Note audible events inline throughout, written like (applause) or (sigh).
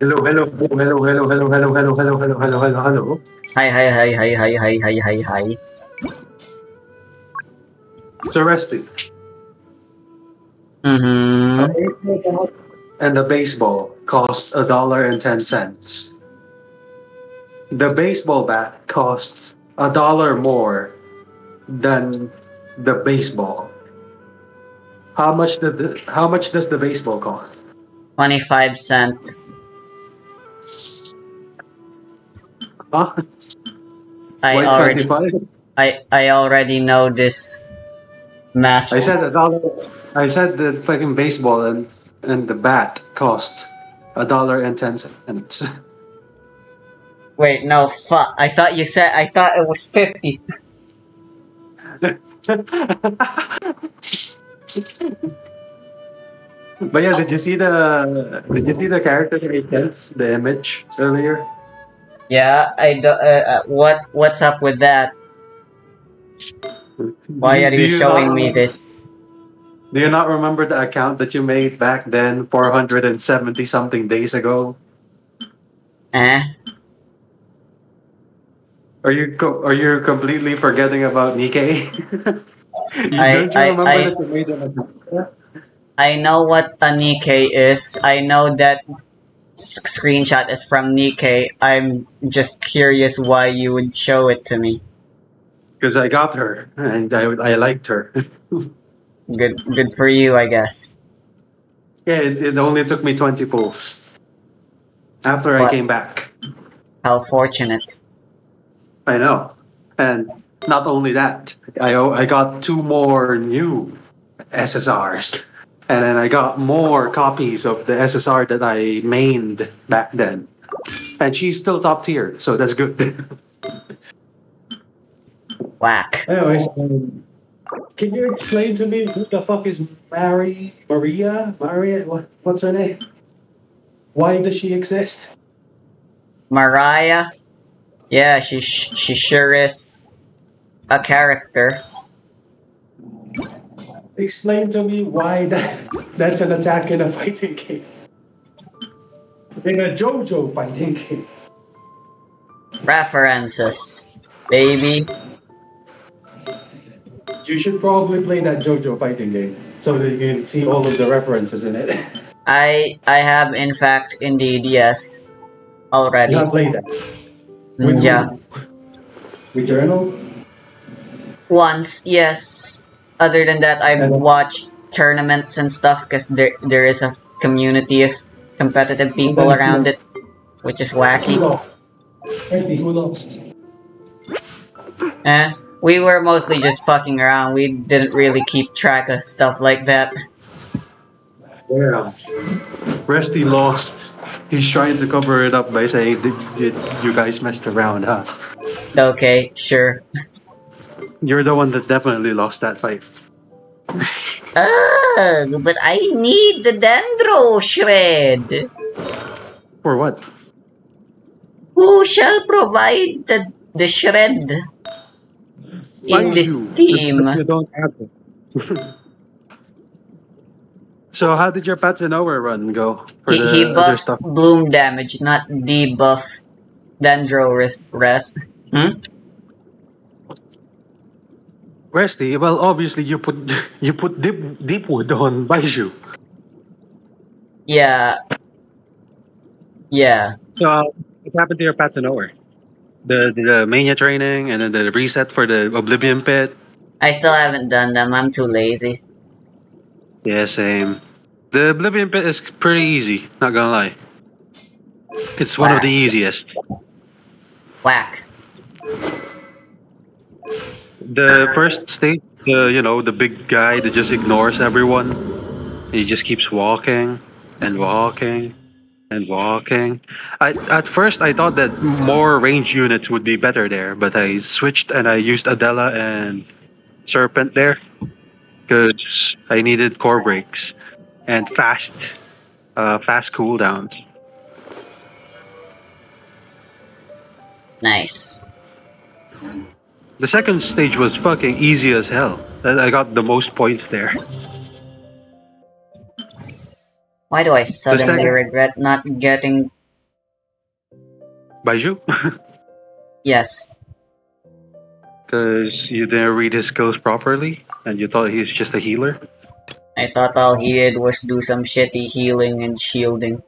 Hello, hello, hello, hello, hello, hello, hello, hello, hello, hello, hello, hello. Hi, hi, hi, hi, hi, hi, hi, hi, hi. So Rusty, Mm-hmm. and the baseball cost a dollar and ten cents. The baseball bat costs a dollar more than the baseball. How much did the, how much does the baseball cost? 25 cents. Huh? I Why already 25? I I already know this math. I said a dollar. I said the fucking baseball and and the bat cost a dollar and ten cents. Wait, no, fuck. I thought you said I thought it was 50. (laughs) but yeah, did you see the did you see the character that sent the image earlier? Yeah, I do, uh, uh, what what's up with that? Why are Do you showing not- me this? Do you not remember the account that you made back then, four hundred and seventy something days ago? Eh? Are you co- are you completely forgetting about Nikke? (laughs) you, I- don't you I- remember I- that you made an account? I know what a Nikke is. I know that screenshot is from Nikke. I'm just curious why you would show it to me. Because I got her and I I liked her. (laughs) Good good for you, I guess. yeah, it, it only took me twenty pulls after I came back. How fortunate. I know, and not only that, I, I got two more new SSRs, and then I got more copies of the SSR that I mained back then, and she's still top tier, so that's good. (laughs) Whack. Anyways, um, can you explain to me who the fuck is Mary Maria Maria? What what's her name? Why does she exist? Mariah? Yeah, she sh- she sure is a character. Explain to me why that that's an attack in a fighting game. In a JoJo fighting game. References. Baby. You should probably play that JoJo fighting game so that you can see all of the references in it. I I have in fact indeed yes. Already. you have played that. Mm, yeah. With Journal? Once, yes. Other than that, I've watched tournaments and stuff because there there is a community of competitive people around it, which is wacky. Who lost? Eh, we were mostly just fucking around. We didn't really keep track of stuff like that. Yeah. Resty lost. He's trying to cover it up by saying, you guys messed around, huh? Okay, sure. You're the one that definitely lost that fight. Ugh, but I need the dendro shred. For what? Who shall provide the the shred in Why this you? team? You don't have it. (laughs) so how did your Path to Nowhere run go? He, the he buffs bloom damage, not debuff dendro res- rest. Hmm? Resty, well obviously you put (laughs) you put deep deep wood on Baizhu. Yeah. Yeah. So what happened to your Path to Nowhere? The the mania training and then the reset for the Oblivion Pit. I still haven't done them. I'm too lazy. Yeah, same. The Oblivion Pit is pretty easy, not gonna lie. It's one of the easiest. Whack. The first stage, the you know, the big guy that just ignores everyone. He just keeps walking and walking and walking. I at first I thought that more range units would be better there, but I switched and I used Adela and Serpent there because I needed core breaks and fast, uh, fast cooldowns. Nice. The second stage was fucking easy as hell. And I got the most points there. Why do I suddenly second- regret not getting Baizhu? (laughs) Yes. Because you didn't read his skills properly and you thought he was just a healer? I thought all he did was do some shitty healing and shielding.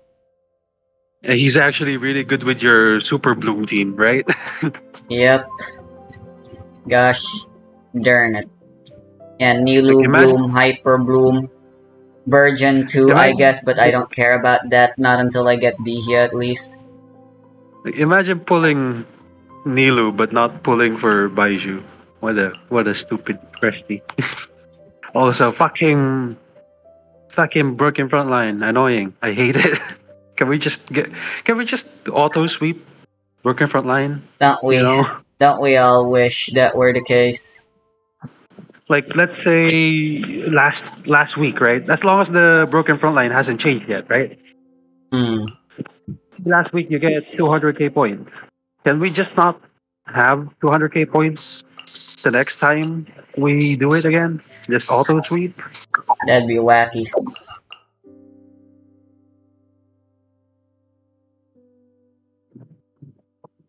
And he's actually really good with your Super Bloom team, right? (laughs) Yep. Gosh darn it. And Nilou Bloom, Hyper Bloom, Burgeon too, I guess, but I don't care about that. Not until I get Dehya at least. Imagine pulling Nilou but not pulling for Baizhu. What a what a stupid question. (laughs) also, fucking fucking broken front line, annoying. I hate it. (laughs) can we just get? Can we just auto sweep broken front line? Don't we? You know, Don't we all wish that were the case? like let's say last last week, right? As long as the broken front line hasn't changed yet, right? Hmm. Last week you get 200k points. Can we just not have 200k points the next time we do it again? Just auto sweep? That'd be wacky.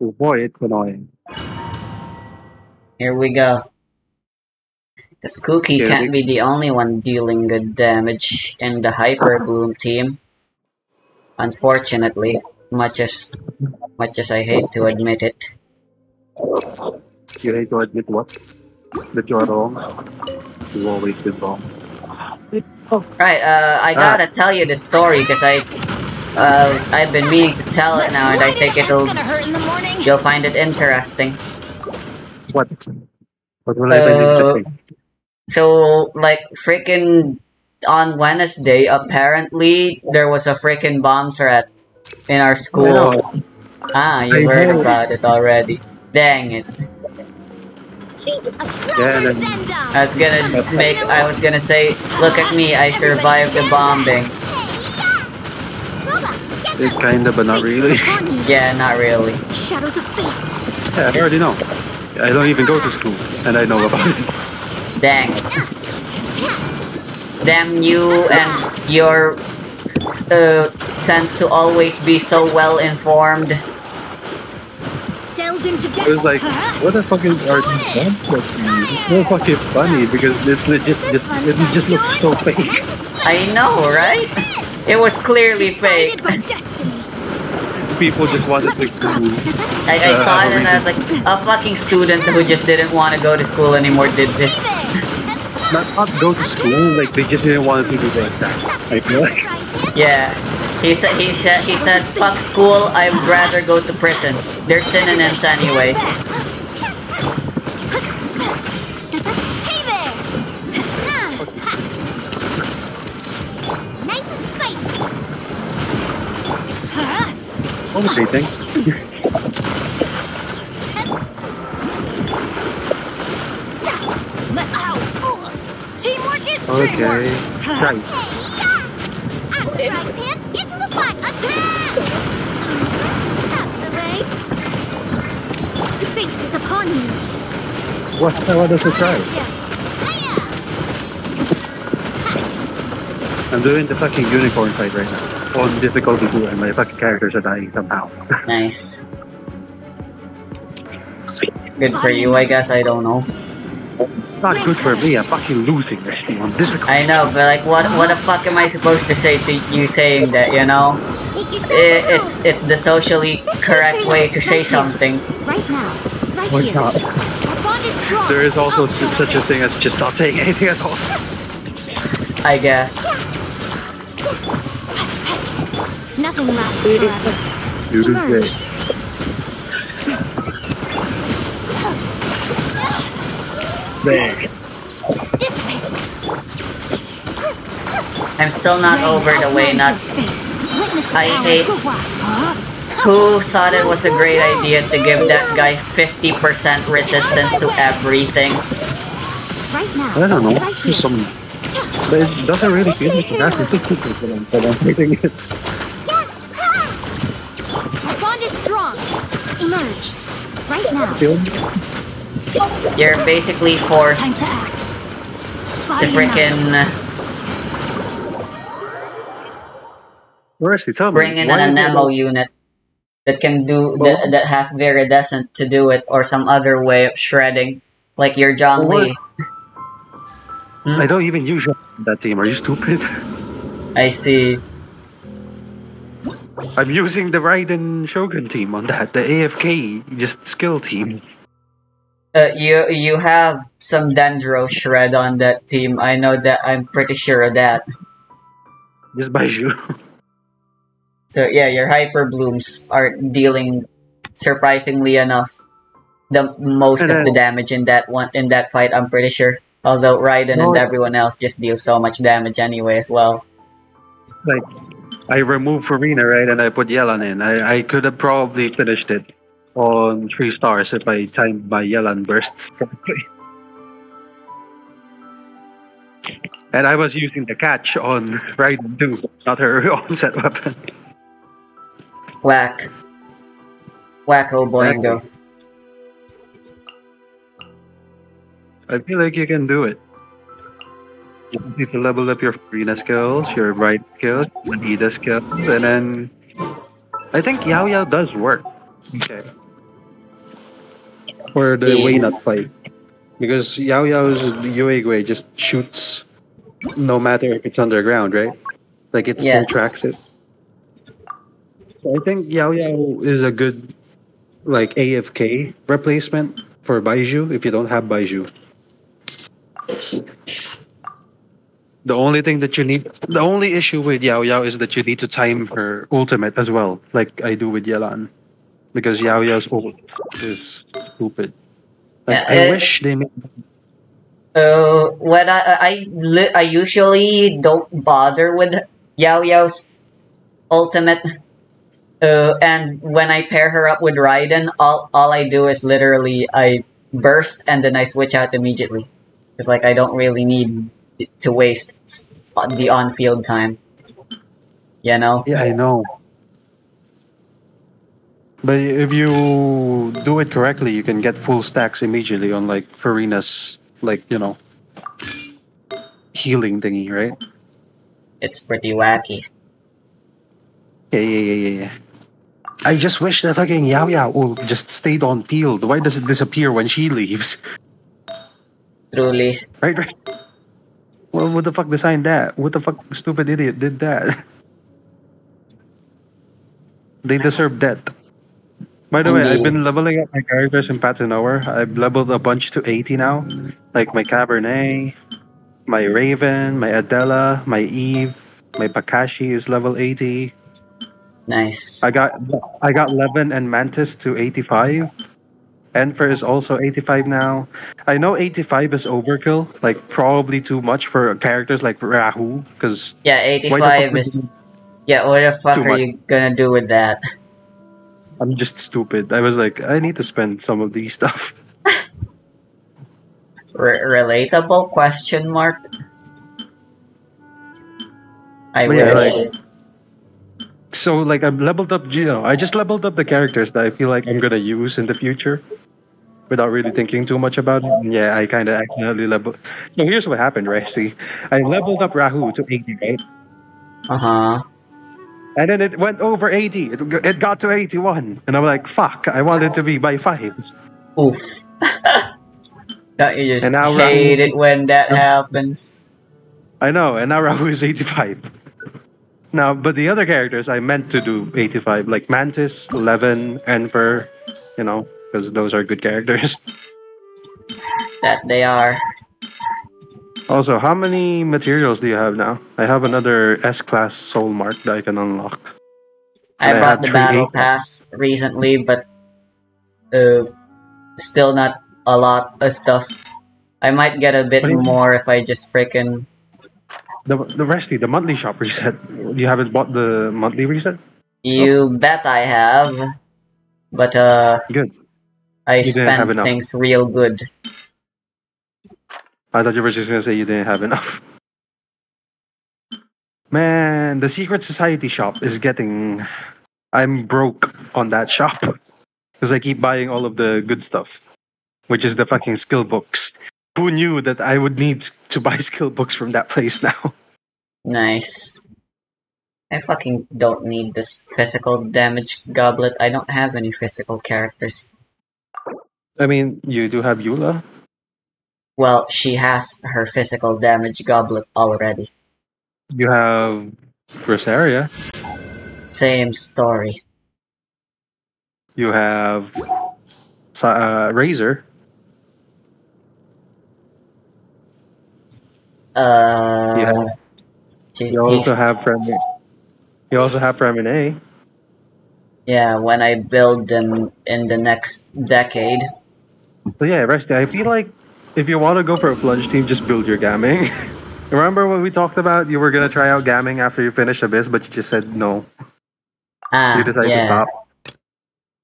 Oh boy, it's annoying. Here we go. Because Kuki Okay, can't we- be the only one dealing good damage in the Hyper Bloom team. Unfortunately, much as much as I hate to admit it. You hate to admit what? That you are wrong. You've always been wrong. Right, uh, I gotta tell you the story because I, uh, I've been meaning to tell it now, and I think it'll, gonna hurt in the morning. you'll find it interesting. What? What will I find Uh, interesting? So, like, freaking on Wednesday, apparently there was a freaking bomb threat in our school. know. Ah, you I heard know. about it already. Dang it. A Yeah, flower then- send off. I was gonna make, I was gonna say, look at me, I survived the bombing. It's kinda, but not really. Yeah, not really. Shadows of fate. Yeah, I already know. I don't even go to school, and I know about it. Dang it. Damn you and your uh, sense to always be so well informed. Delved into I was like, what the fuck is are these bombs that? It's so fucking funny because it's legit. Just, it just looks so fake. I know, right? It was clearly fake. Decided by destiny. People just wanted Let me to school. I, I Uh, saw it and I was like, a fucking student who just didn't want to go to school anymore did this. not, not go to school. Like they just didn't want to do the exam. I feel like. Yeah. He said he said he said fuck school, I'd rather go to prison. They're synonyms anyway. Is Okay. teamwork. Right. Into the fight! Attack! That's the way. Fate is upon you. What? It try? I'm doing the fucking unicorn fight right now. On difficulty 2 and my fucking characters are dying somehow. (laughs) Nice. Good for you, I guess. I don't know. Not good for me, I'm fucking losing this thing on difficulty. I know, but like, what what the fuck am I supposed to say to you saying that? You know, Make yourself I at it's it's the socially correct way to say something. home. Right now. Right What's here. not? Our bond is strong. There is also such a thing as just not saying anything at all. I guess. Nothing lasts forever. You do Emerge. great. There. I'm still not over the Wenut of fate. Witness the I hate- Who thought it was a great idea to give that guy 50% resistance to everything? Right now. I don't know. Just some. But it doesn't really feel like that. It's just but I'm, but I'm hitting it. Our bond is strong. Emerge. Right now. You're basically forced Time to act. to Body now. freaking Mercy, tell me. bring in why an did Anemo unit. that can do Well- that, that has viridescent to do it or some other way of shredding, like your John Well, Lee. Hmm? I don't even use that team. Are you stupid? (laughs) I see. I'm using the Raiden Shogun team on that. The AFK just skill team. Uh, you you have some Dendro shred on that team. I know that. I'm pretty sure of that. Just by you. So yeah, your hyper blooms are dealing surprisingly enough the most And of the damage in that one in that fight. I'm pretty sure. Although Raiden and everyone else just deal so much damage anyway as well. like I removed Furina, right, and I put Yelan in. I, I could have probably finished it on three stars if I timed my Yelan bursts correctly. And I was using the catch on Raiden too, not her (laughs) onset weapon. Whack. Wacko oh boingo. I feel like you can do it. You just need to level up your Furina skills, your right skills, your Nida skills, and then I think Yao Yao does work. Okay. For the Yeah. Wenut fight. Because Yao Yao's Yuegui just shoots no matter if it's underground, right? Like it still Yes. tracks it. So I think Yao Yao is a good like AFK replacement for Baizhu if you don't have Baizhu. The only thing that you need, the only issue with Yao Yao is that you need to time her ultimate as well, like I do with Yelan, because Yao Yao's ult is stupid. Like, Yeah, I uh, wish they made. Uh, when I I li- I usually don't bother with Yao Yao's ultimate. Uh, and when I pair her up with Raiden, all all I do is literally I burst and then I switch out immediately. It's like I don't really need to waste s- the on-field time. You know? Yeah, I know. But if you do it correctly, you can get full stacks immediately on like Furina's, like you know, healing thingy, right? It's pretty wacky. Yeah, yeah, yeah, yeah, yeah. I just wish that fucking Yao Yao will just stayed on field. Why does it disappear when she leaves? Truly. Right, right. Well, what the fuck designed that? What the fuck stupid idiot did that? they deserve death. By the way, I've been leveling up my characters in Nowhere. I've leveled a bunch to 80 now. Like my Cabernet, my Raven, my Adela, my Eve, my Pakashi is level 80. Nice. I got I got Levin and Mantis to 85. Enfer is also 85 now. I know 85 is overkill, like probably too much for characters like Rahu, because Yeah, why the fuck 85 is. Yeah, what the fuck are much. you gonna do with that? I'm just stupid. I was like, I need to spend some of these stuff. (laughs) R- relatable question mark. I But yeah, wish. like- So like I've leveled up, you know, I just leveled up the characters that I feel like I'm gonna use in the future, without really thinking too much about it. And yeah, I kind of accidentally leveled. So here's what happened, right? See, I leveled up Rahu to 80, right? Uh huh. And then it went over 80. It, it got to 81. And I'm like, fuck, I wanted to be by 5. Oof. (laughs) Don't you just And now hate Rahu- it when that happens? I know, and now Rahu is 85. Now, but the other characters I meant to do 85, like Mantis, Levin, Enfer, you know, because those are good characters. (laughs) That they are. Also, how many materials do you have now? I have another S class soul mark that I can unlock. I I brought have the battle pass recently, but uh, still not a lot of stuff. I might get a bit you mean? more if I just freaking. The the Resty, the monthly shop reset. You haven't bought the monthly reset? You bet I have, but uh, Good. I You spent things real good. I thought you were just gonna say you didn't have enough. Man, the Secret Society shop is getting. I'm broke on that shop because I keep buying all of the good stuff, which is the fucking skill books. Who knew that I would need to buy (laughs) skill books from that place now? Nice. I fucking don't need this physical damage goblet. I don't have any physical characters. I mean, you do have Eula. Well, she has her physical damage goblet already. You have Rosaria. Same story. You have uh, Razor. Uh, Yeah. You also have Premi- You also have Premine. yeah, when I build them in the next decade. So yeah, Rusty, I feel like if you want to go for a plunge team, just build your Gaming. (laughs) Remember what we talked about? You were gonna try out Gaming after you finished Abyss, but you just said no. Ah, You decided yeah. to stop.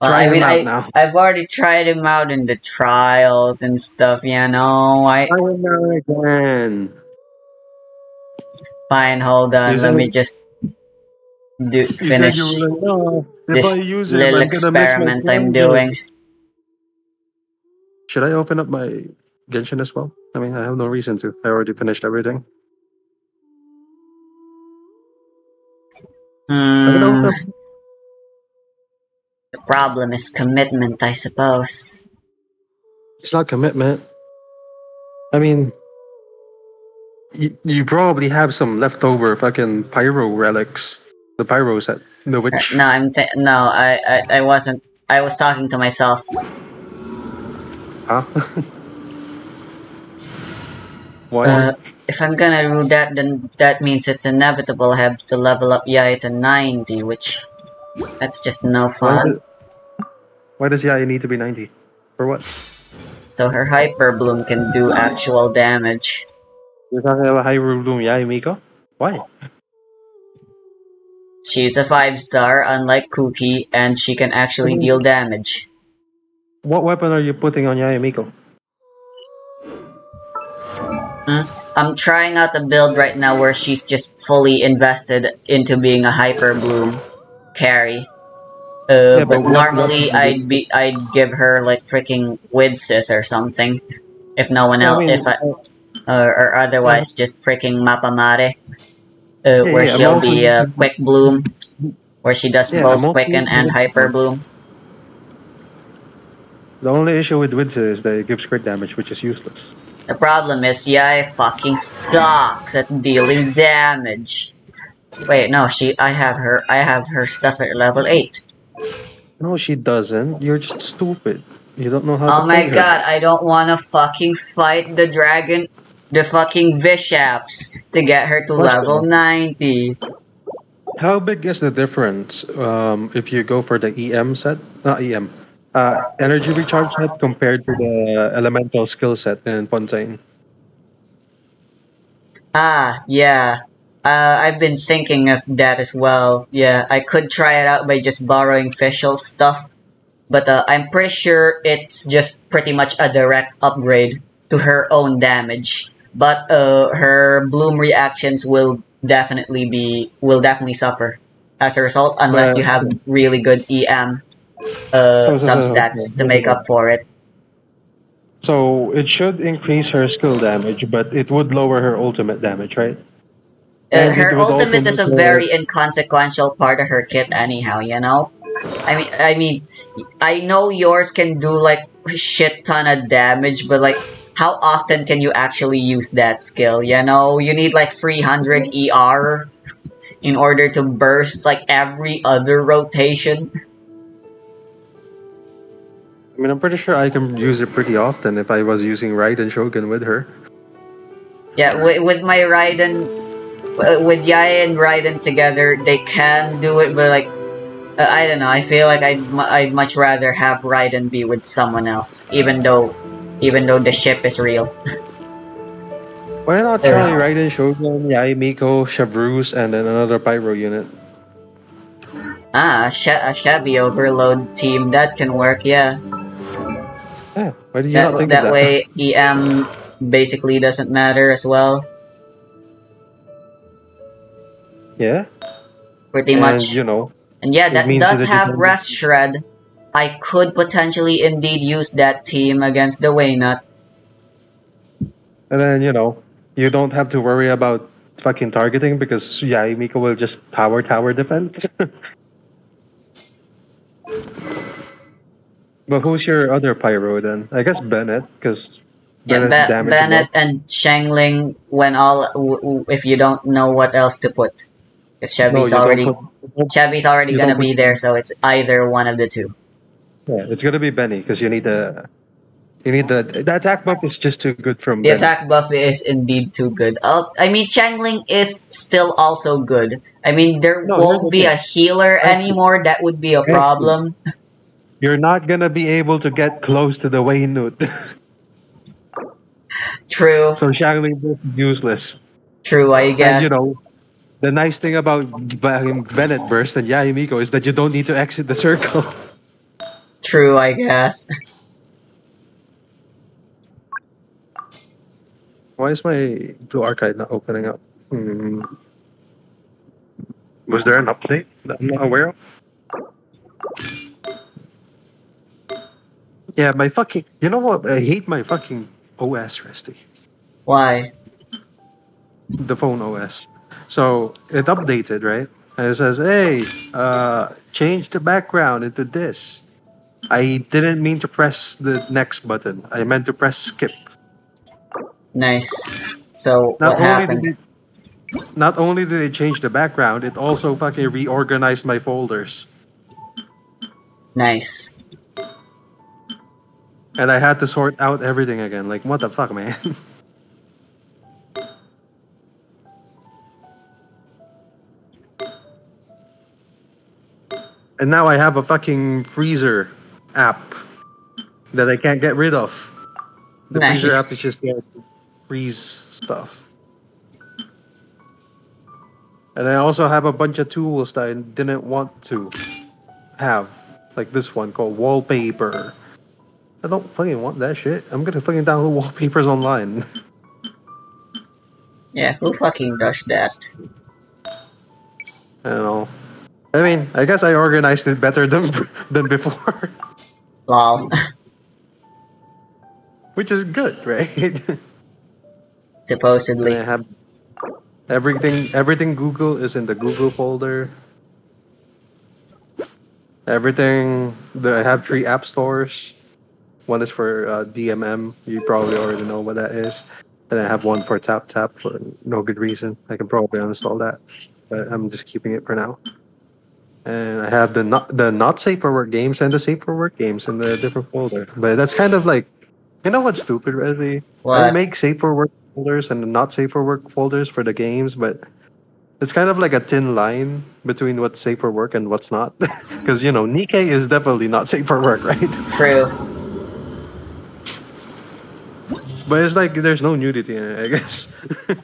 Well, Try I him mean, out I, now. I've already tried him out in the trials and stuff, you know. I I will know again. fine, hold on, You let me just do You finish said you were no. If this I use him, little I'm gonna miss my experiment I'm doing. Should I open up my Genshin as well? I mean, I have no reason to. I already finished everything. Hmm, the problem is commitment, I suppose. It's not commitment. I mean, you, you probably have some leftover fucking pyro relics. The pyro set, the Uh. No, I'm th- no, I, I, I wasn't. I was talking to myself. Huh? (laughs) Why? Uh, if I'm gonna do that, then that means it's inevitable I have to level up Yae to 90, which that's just no fun. does, why does Yae need to be 90? For what? So her Hyper Bloom can do actual damage. You're talking about Hyper Bloom Yae Miko? Why? She's a 5 star, unlike Kuki, and she can actually deal damage. What weapon are you putting on Yae Miko? I'm trying out the build right now where she's just fully invested into being a Hyper Bloom carry. Uh, Yeah, but but normally I'd be I'd give her like freaking Widsith or something, if no one I else, mean, if I, or, or otherwise just freaking Mappa Mare, uh, where yeah, I'm she'll be a Quick Bloom, where she does both Quicken and Hyper Bloom. The only issue with Widsith is that it gives crit damage, which is useless. The problem is yeah, Yae fucking sucks at dealing damage. Wait, no, she I have her I have her stuff at level eight. No, she doesn't. You're just stupid. You don't know how to Oh my play her. god, I don't wanna fucking fight the dragon the fucking Bishops to get her to What? level 90. How big is the difference um, if you go for the EM set? Not EM. Uh, energy recharge set compared to the elemental skill set in Fontaine. Ah, yeah. Uh, I've been thinking of that as well. Yeah, I could try it out by just borrowing facial stuff. But uh, I'm pretty sure it's just pretty much a direct upgrade to her own damage. But uh, her bloom reactions will definitely be will definitely suffer as a result unless you have really good EM uh, (laughs) so- so- substats to make up for it. So it should increase her skill damage, but it would lower her ultimate damage, right? Uh, And her it would also ultimate is a very inconsequential part of her kit anyhow, you know? I mean I mean I know yours can do like shit ton of damage, but like how often can you actually use that skill, you know? You need like 300 ER in order to burst like every other rotation. I mean, I'm pretty sure I can use it pretty often if I was using Raiden Shogun with her. Yeah, with, with my Raiden, uh, with Yae and Raiden together, they can do it, but like, uh, I don't know. I feel like I'd I'd much rather have Raiden be with someone else, even though, even though the ship is real. (laughs) Why not Yeah. try Raiden Shogun, Yae Miko, Chevreuse, and then another Pyro unit? Ah, a Chevy overload team that can work. Yeah, Yeah, why do you that not think that that? way EM basically doesn't matter as well. Yeah, Pretty and much. you know, And yeah, that does that have Rest Shred. I could potentially indeed use that team against the Wenut. and then you know, you don't have to worry about fucking targeting because yeah, Miko will just tower tower defense. (laughs) but who's your other pyro then? I guess Bennett because Yeah, Bennett Be- Bennett and Xiangling when all if you don't know what else to put. Because No, Chevy's don't already put- Chevy's already gonna be there, so it's either one of the two. yeah, it's gonna be Benny because you need the you need the the attack buff is just too good from The Benny. attack buff is indeed too good. Uh, I mean, Xiangling is still also good. I mean, there No, won't be the a healer anymore. That would be a problem. You're not gonna be able to get close to the Wenut. (laughs) True, so Xiangling is useless. true. I guess. And you know, the nice thing about Ben- Bennett burst and Yae Miko is that you don't need to exit the circle. (laughs) True, I guess. Why is my blue archive not opening up? Hmm. Was there an update that I'm not aware of? Yeah, my fucking. You know what? I hate my fucking OS, Rusty. Why? The phone OS. So it updated, right? And it says, hey, uh, change the background into this. I didn't mean to press the next button. I meant to press skip. Nice. So Not what only happened? did it, not only did it change the background, it also fucking reorganized my folders. Nice. And I had to sort out everything again. Like, what the fuck, man? (laughs) and now I have a fucking freezer app that I can't get rid of. The freezer app is just there to freeze stuff. And I also have a bunch of tools that I didn't want to have. Like this one called wallpaper. I don't fucking want that shit. I'm gonna fucking download wallpapers online. (laughs) Yeah, who fucking does that? I don't know. I mean, I guess I organized it better than (laughs) than before, Wow. (laughs) which is good, right? Supposedly. I have everything. Everything Google is in the Google folder. Everything that I have three app stores. One is for uh, DMM. You probably already know what that is. And I have one for Tap Tap for no good reason. I can probably uninstall that, but I'm just keeping it for now. And I have the not the not safe for work games and the safe for work games in the different folder. But that's kind of like, you know what's stupid, really? I make safe for work folders and not safe for work folders for the games, but it's kind of like a thin line between what's safe for work and what's not. (laughs) Because you know, Nikke is definitely not safe for work, (laughs) right? True. But it's like there's no nudity in it, I guess. (laughs)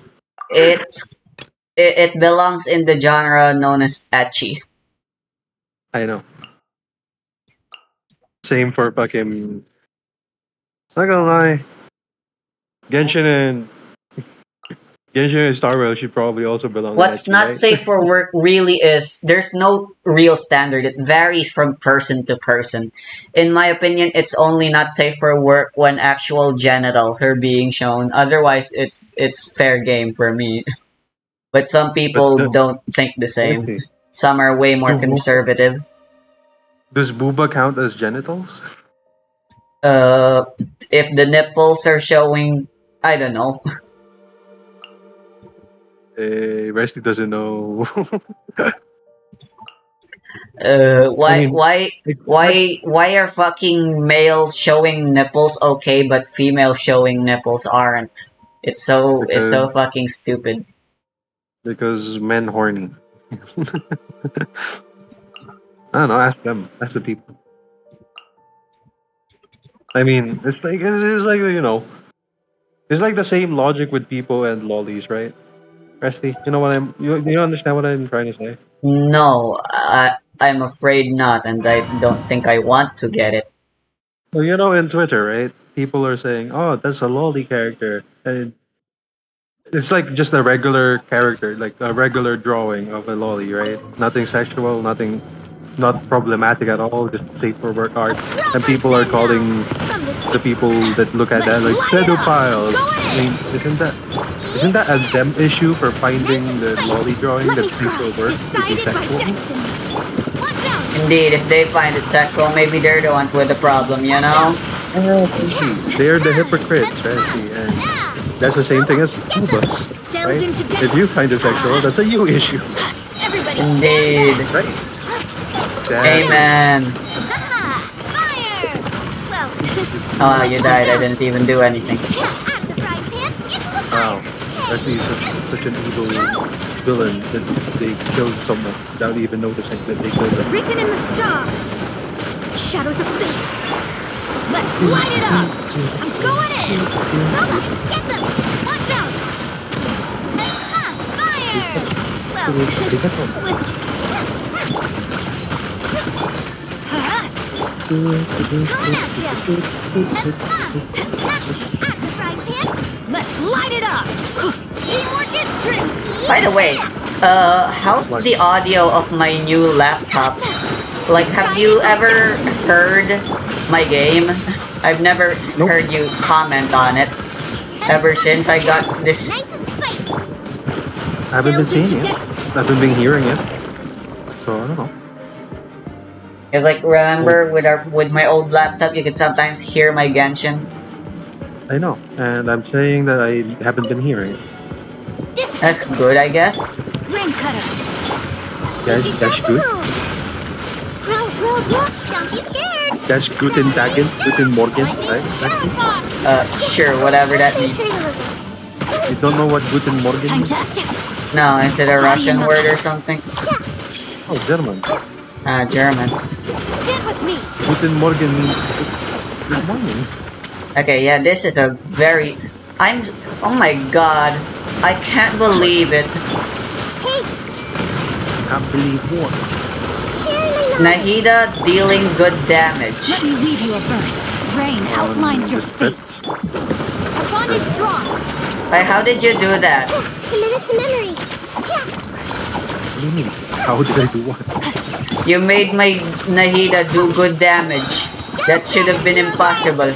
It's it, it belongs in the genre known as ecchi. I know. Same for fucking. Not gonna lie, Genshin and Genshin and Star Rail should probably also belong. What's not right? safe (laughs) for work really is there's no real standard. It varies from person to person. In my opinion, it's only not safe for work when actual genitals are being shown. Otherwise, it's it's fair game for me. (laughs) But some people the- don't think the same. Some are way more conservative. Does booba count as genitals? Uh, if the nipples are showing, I don't know. (laughs) Eh, Resty doesn't know. (laughs) Uh, why, mean, why, why, why are fucking male showing nipples okay, but female showing nipples aren't? It's so, it's so fucking stupid. because men horny. (laughs) I don't know. Ask them. Ask the people. I mean, it's like it's, it's like you know, it's like the same logic with people and lollies, right? Resty, you know what I'm? You, you understand what I'm trying to say? No, I, I'm afraid not, and I don't think I want to get it. So you know, in Twitter, right? People are saying, "Oh, that's a lolly character," and it's like just a regular character, like a regular drawing of a lolly, right? Nothing sexual, nothing, not problematic at all, just safe for work art. And people are calling the the people that look at that like pedophiles. I mean, isn't that Isn't that a them issue for finding the lolly drawing that's me that seems try. to work to be Decided by sexual? destiny. Indeed, if they find it sexual, maybe they're the ones with the problem, you know? They're the hypocrites, right? See, and that's the same thing as boobas, Delve right? If you find it sexual, that's a you issue, Indeed. right? Exactly. Amen. Fire! Oh, you died. I didn't even do anything. out of the frying pan, into the Wow, fire! that's he's such, such an evil villain that they killed someone without even noticing that they killed them. Written in the stars. Shadows of fate. Let's light it up! I'm going in! Nova, get them! Watch out! Fire! Well, coming at ya! At the frying pan, let's light it up! Teamwork is strength! By the way, uh, how's the audio of my new laptop? Like, have you ever heard my game? I've never Nope. heard you comment on it ever since I got this. Nice and spicy! I haven't been seeing it. I haven't been hearing it. So I don't know. Cause like, remember with our with my old laptop, you could sometimes hear my Genshin. I know, and I'm saying that I haven't been hearing it. That's good, I guess. Rain cutter! That's, that's good. Don't be scared! That's guten Tagen, guten Morgen, right? That's good. Uh, sure, whatever that means. You don't know what guten Morgen means? No, is it a Russian word or something? Oh, German. Ah, German. Stand with me! Guten Morgen means good morning. Okay, yeah, this is a very. I'm. Oh my god. I can't believe it. Hey, Can't believe what. Nahida dealing good damage. Let me leave you a verse. Rain uh, outlines your just fit. fate. Our bond is strong. Like, how did you do that? Commit it to memory. What do you mean? How did I do what? (laughs) You made my Nahida do good damage. That should have been impossible.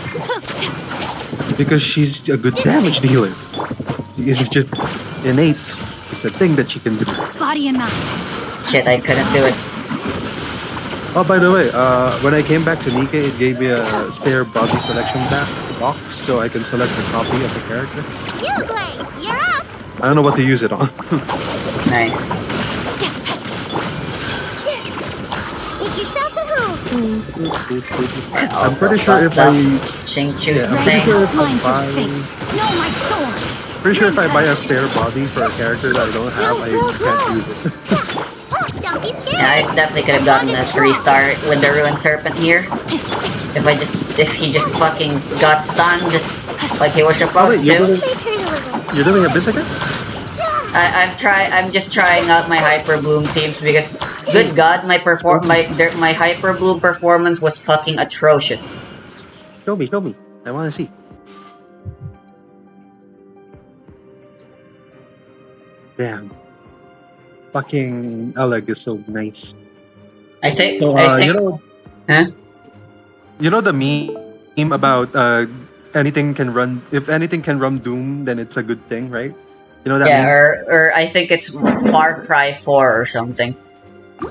Because she's a good damage dealer. It's just innate. It's a thing that she can do. Body and mind. Shit, I couldn't do it. Oh, by the way, uh, when I came back to Nikke, it gave me a spare body selection ba- box, so I can select a copy of the character. You, Blade, you're up. I don't know what to use it on. (laughs) Nice. Make yourselves at home. Mm. I'm pretty sure if I, Shing Chu's Yeah, I'm thing. pretty sure if I buy, fate. My sword. pretty sure if I buy a spare body for a character that I don't have, I can't use it. (laughs) Oh, don't be scared. Yeah, I definitely could have gotten a three star with the Ruined Serpent here. (laughs) If I just, if he just fucking got stunned like he was Oh, supposed wait, you're to. doing, a little. you're doing a Bissaka? I, I'm try. I'm just trying out my Hyper Bloom teams because, good God, my perform my their, my Hyper Bloom performance was fucking atrocious. Show me, show me. I want to see. Damn. Fucking Oleg is so nice. I think. So, I uh, think. you know, Huh? you know the meme about uh, anything can run. If anything can run Doom, then it's a good thing, right? You know that yeah, meme? or or I think it's Far Cry Four or something.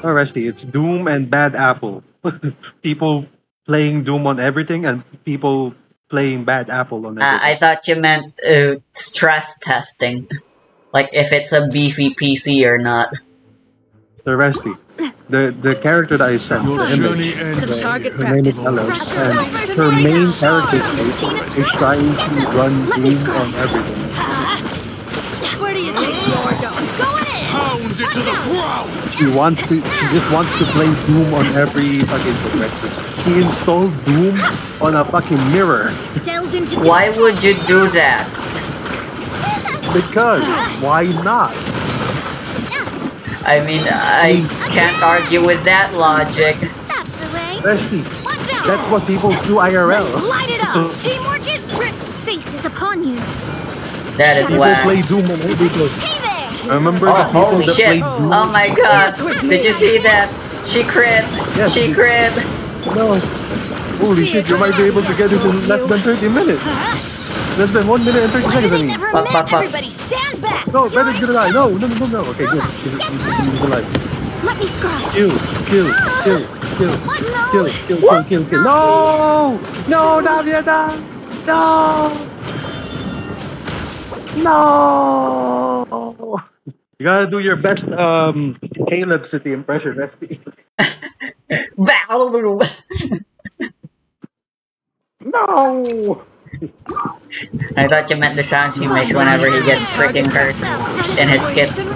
Oh, Rusty, it's Doom and Bad Apple. (laughs) people playing Doom on everything, and people playing Bad Apple on Uh, I thought you meant uh, stress testing, like if it's a beefy PC or not. So Rusty, the the character that I sent, the Journey image, ends. Her name is practice. Elos, and her main character is trying to run Doom on everything. Where do you think you're going? Going in. Pound it to the ground! She wants to, she just wants to play Doom on every fucking progression. She installed Doom on a fucking mirror Why would you do that? because why not? I mean, I can't argue with that logic. That's the way. Rusty, that's what people do IRL. Light it up. Teamwork is strict. Fate is upon you. That is People whack. play Doom on everything. Hey there. Remember Oh, the people holy that shit. played Doom? Oh my god. Did you see that? She crit. Yes, She you- crit. No. Holy shit, you might be able to get this in less than 30 minutes. Less than 1 minute and 30 seconds, I mean. never Fuck, met fuck, fuck. Stand back! No, Bennett's gonna die. No, no, no, no. Okay, good. He's, he's, he's alive. Let me scry! Kill, kill, kill, kill, What? No! kill, kill, kill, kill, kill. No! No, Navieta! No! No! You gotta do your best um Caleb City impression, FP. (laughs) No! I thought you meant the sounds he makes whenever he gets freaking hurt in his skits.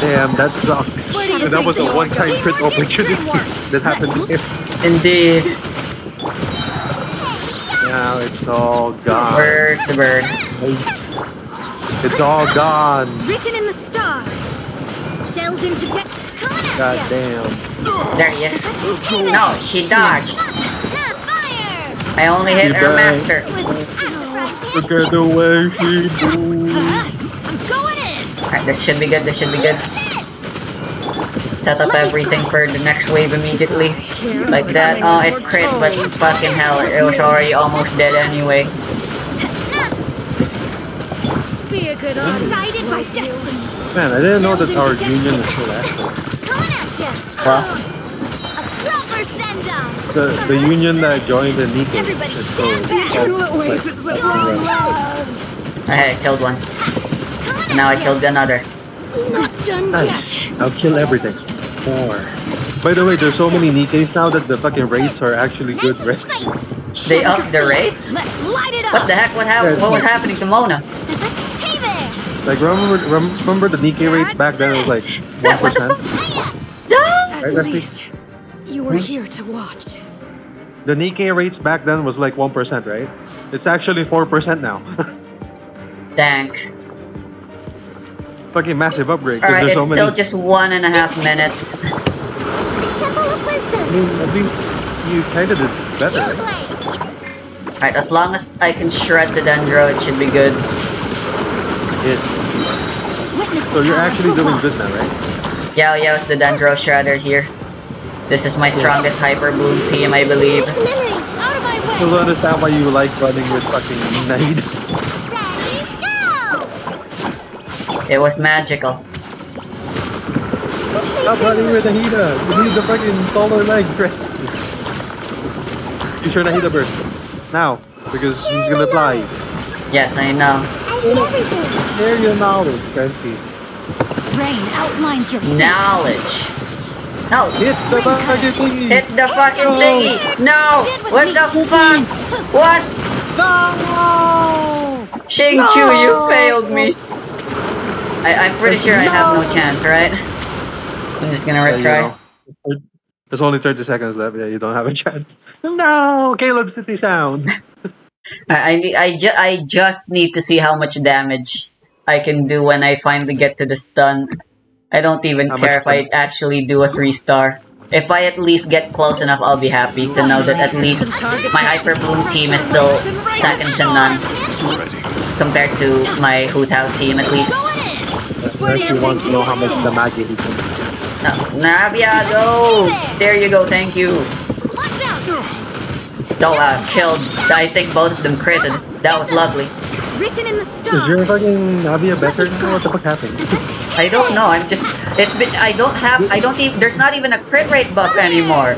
Damn, that sucks. Where do you And that was a one-time crit opportunity (laughs) that happened to him. Indeed. Now it's all gone. Where's the bird? It's all gone. Written in the stars. Delves into depth. Coming at God damn. There he is. No, she dodged. I only hit You her died. master. Look at the way she moves. I'm going in! Alright, this should be good, this should be good. Set up everything for the next wave immediately. Like that. Oh, it crit, but fucking hell, it was already almost dead anyway. Be a good Decided by destiny. Man, I didn't know that our union is still active. Coming at ya. Well, A proper send down. The the union that joined the Nico Everybody is still stand like, hey, I killed one. Now I killed another. Not done Nice. yet. I'll kill everything. More. By the way, there's so many Nikke's now that the fucking rates are actually good Nice and rescue. spicy. They upped the rates? Let's light it up. What the heck? What, hap- what was happening to Mona? Hey there. Like remember remember the Nikke rate back then it was like one percent. At Right, that's least you were hmm? here to watch. The Nikke rates back then was like one percent, right? It's actually four percent now. (laughs) Dank. Fucking massive upgrade because Alright, there's it's so still many. just one and a half minutes. Temple of I Wisdom. mean, at least you kind of did better. right? Blade. Alright, as long as I can shred the Dendro, it should be good. It, so you're actually doing Hawk. good now, right? Yeah, yeah, it's the Dendro Shredder here. This is my strongest Hyper Bloom team, I believe. Out of my I way. don't understand why you like running with fucking Nahida. (laughs) Ready, go. It was magical. Stop running with Nahida. You need the fucking taller legs, right? You sure Nahida burst? Now, because he's gonna fly. Yes, I know. I see everything. Share your knowledge, Francie. Rain outlines your Knowledge. No, Hit the fucking thingy! hit the fucking No. thingy! No! What the fuck? (laughs) What? No! Shing Chu, you failed me. I, I'm pretty sure I have no chance, right? I'm just gonna retry. know. There's only 30 seconds left. Yeah, you don't have a chance. No! Caleb City Sound! I I, need- I, ju- I just need to see how much damage I can do when I finally get to the stun. I don't even How care if I actually do a 3 star. If I at least get close enough, I'll be happy to know that at least my Hyper Bloom team is still second to none compared to my Hu Tao team at least. Going in. Unless you want to know how much damage he can No, Navia, go! There you go, thank you. Watch out. Oh, uh, killed. I think both of them critted. That was lovely. Written in the Is your stars. fucking Navia better now? What the fuck happened? I don't know. I'm just. It's been. I don't have. I don't even. There's not even a crit rate buff anymore.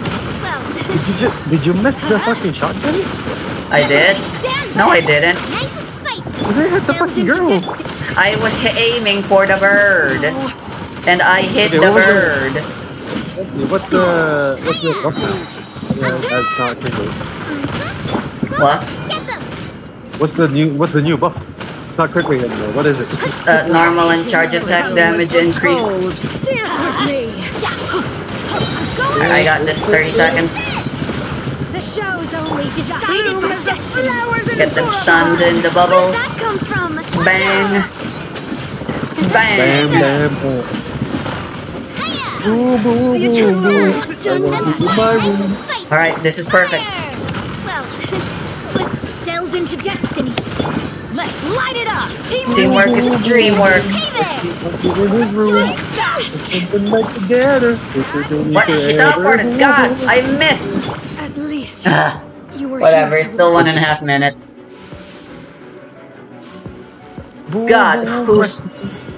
Did you, ju- did you miss the fucking shotgun? I did. No, I didn't. Nice and spicy. They hit the Delves fucking girl! I was aiming for the bird, and I hit Okay, the what was bird. What's the what's the buff now? Yeah, that's not crit What? What's the new what's the new buff? It's not crit rate anymore. What is it? Uh, normal and charge attack damage increase. Dance with me. I got this 30 seconds. The show's only decided by destiny. Get them stunned in the Where'd bubble. that come from? Watch Bang. out. Bam Bang. bam boom. Boom my room. Alright, this is perfect. Well, (laughs) let's delve into destiny. Let's light it up. Teamwork. Teamwork is dreamwork. Hey Get in his room. there. Something together. If we don't What? need She to teleported. God. I missed. At least Ah, you were Whatever, here it's to still one watch. and a half minutes. God, whose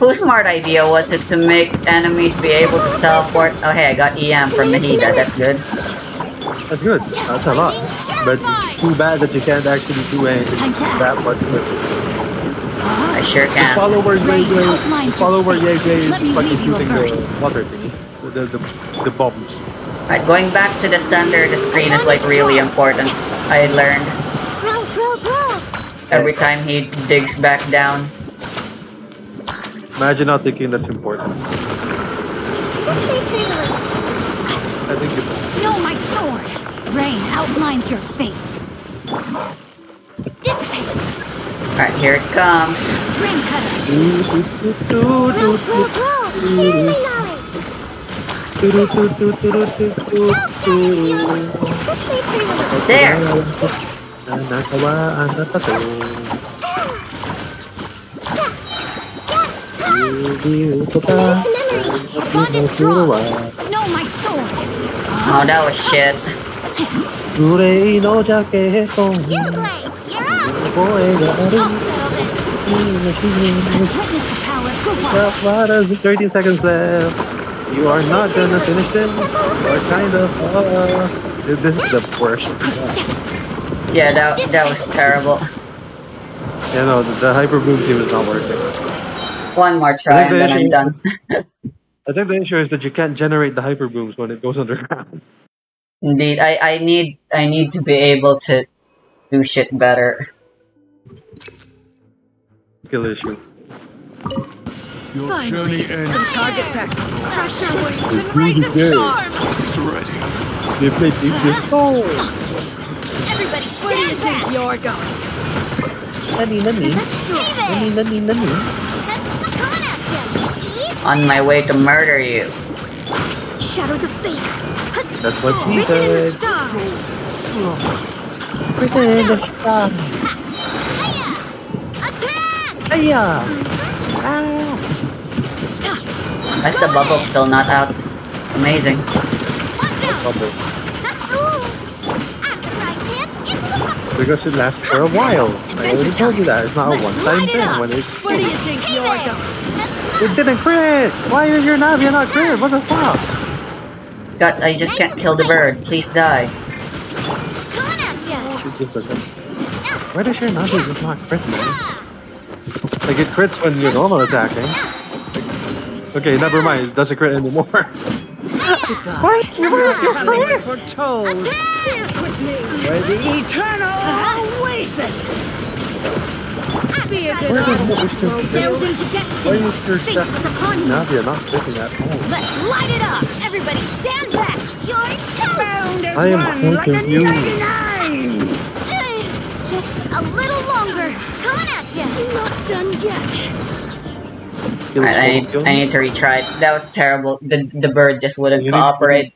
whose smart idea was it to make enemies be able to teleport? Oh hey, I got EM from Nahida, that's good. That's good. That's a lot. But too bad that you can't actually do anything Time that much with it. I sure can. Just follow where Rain Yay Yay, outlines follow where Yay Yay Let me is fucking leave you a shooting the water thingy. The, the, the bombs. Right, going back to the center of the screen is like really important. I learned every time he digs back down. Imagine not thinking that's important. This. I think it's Know my sword. Rain outlines your fate. Dissipate. Alright, here it comes. Rain cutter. Freely. There! Nakawaan na tato. Hindi ko pa Know my sword. Oh, that was shit. Durei no jaketo You, Glade. You're up. Koe ga aru I'll settle this. Witness the power of good luck. What is 30 seconds left? You are not gonna finish this? Or kind of uh, This is the worst. Yeah, that, that was terrible. Yeah, no, the, the hyper bloom team is not working. One more try and then I'm done. (laughs) I think the issue is that you can't generate the hyper blooms when it goes underground. Indeed, I, I need I need to be able to do shit better. Skill issue. Your journey ends. Target practice. Pressure waves and really rays of good. storm. It's ready. They play deep this. Oh, uh-huh. Everybody Where do you stand think back. you're going? nani nani, Hey there. nani nani nani. Coming at you. On my way to murder you. Shadows of fate. That's what he Written in the said. stars. Attack! Hiya! Mm-hmm. Why's the bubble still not out? Amazing. Bubble. Ooh. After I hit, into the bu- Because it lasts for a while. I already told you that. It's not a one-time thing. When it's... Where do you think you're there. going? it didn't crit! Why are is your Navia not crit? What the fuck? God, I just can't kill the bird. Please die. Coming at you. It just doesn't. Why does your Navia just not crit, man? Like it crits when you're normal attacking. Okay, never mind. It doesn't crit anymore. (laughs) What? Your coming was foretold. Dance with me. Why The eternal oasis. Be a good Where did old Mr. world Delve into destiny. Fate is upon you. Navia not critting at all? Let's light it up. Everybody stand back. You're toast. Found as I am one like a 99. Just a little longer. Coming at you. Not done yet. Kill Alright, I need, I need to retry. That was terrible. The the bird just wouldn't You need to- cooperate.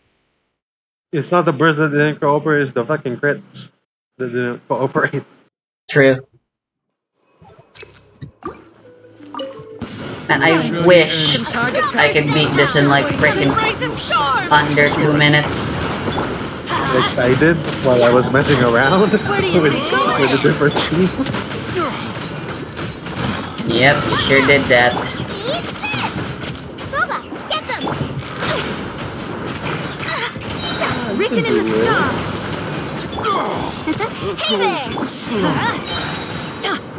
It's not the birds that didn't cooperate, it's the fucking crits that didn't cooperate. True. And I wish I could beat this in like freaking Rays of storm. under two minutes. Like I did while I was messing around with, Where do you (laughs) with think you're the going? different team. Yep, you sure did that. Eat this. Booba, get them. Written in the stars. hey there.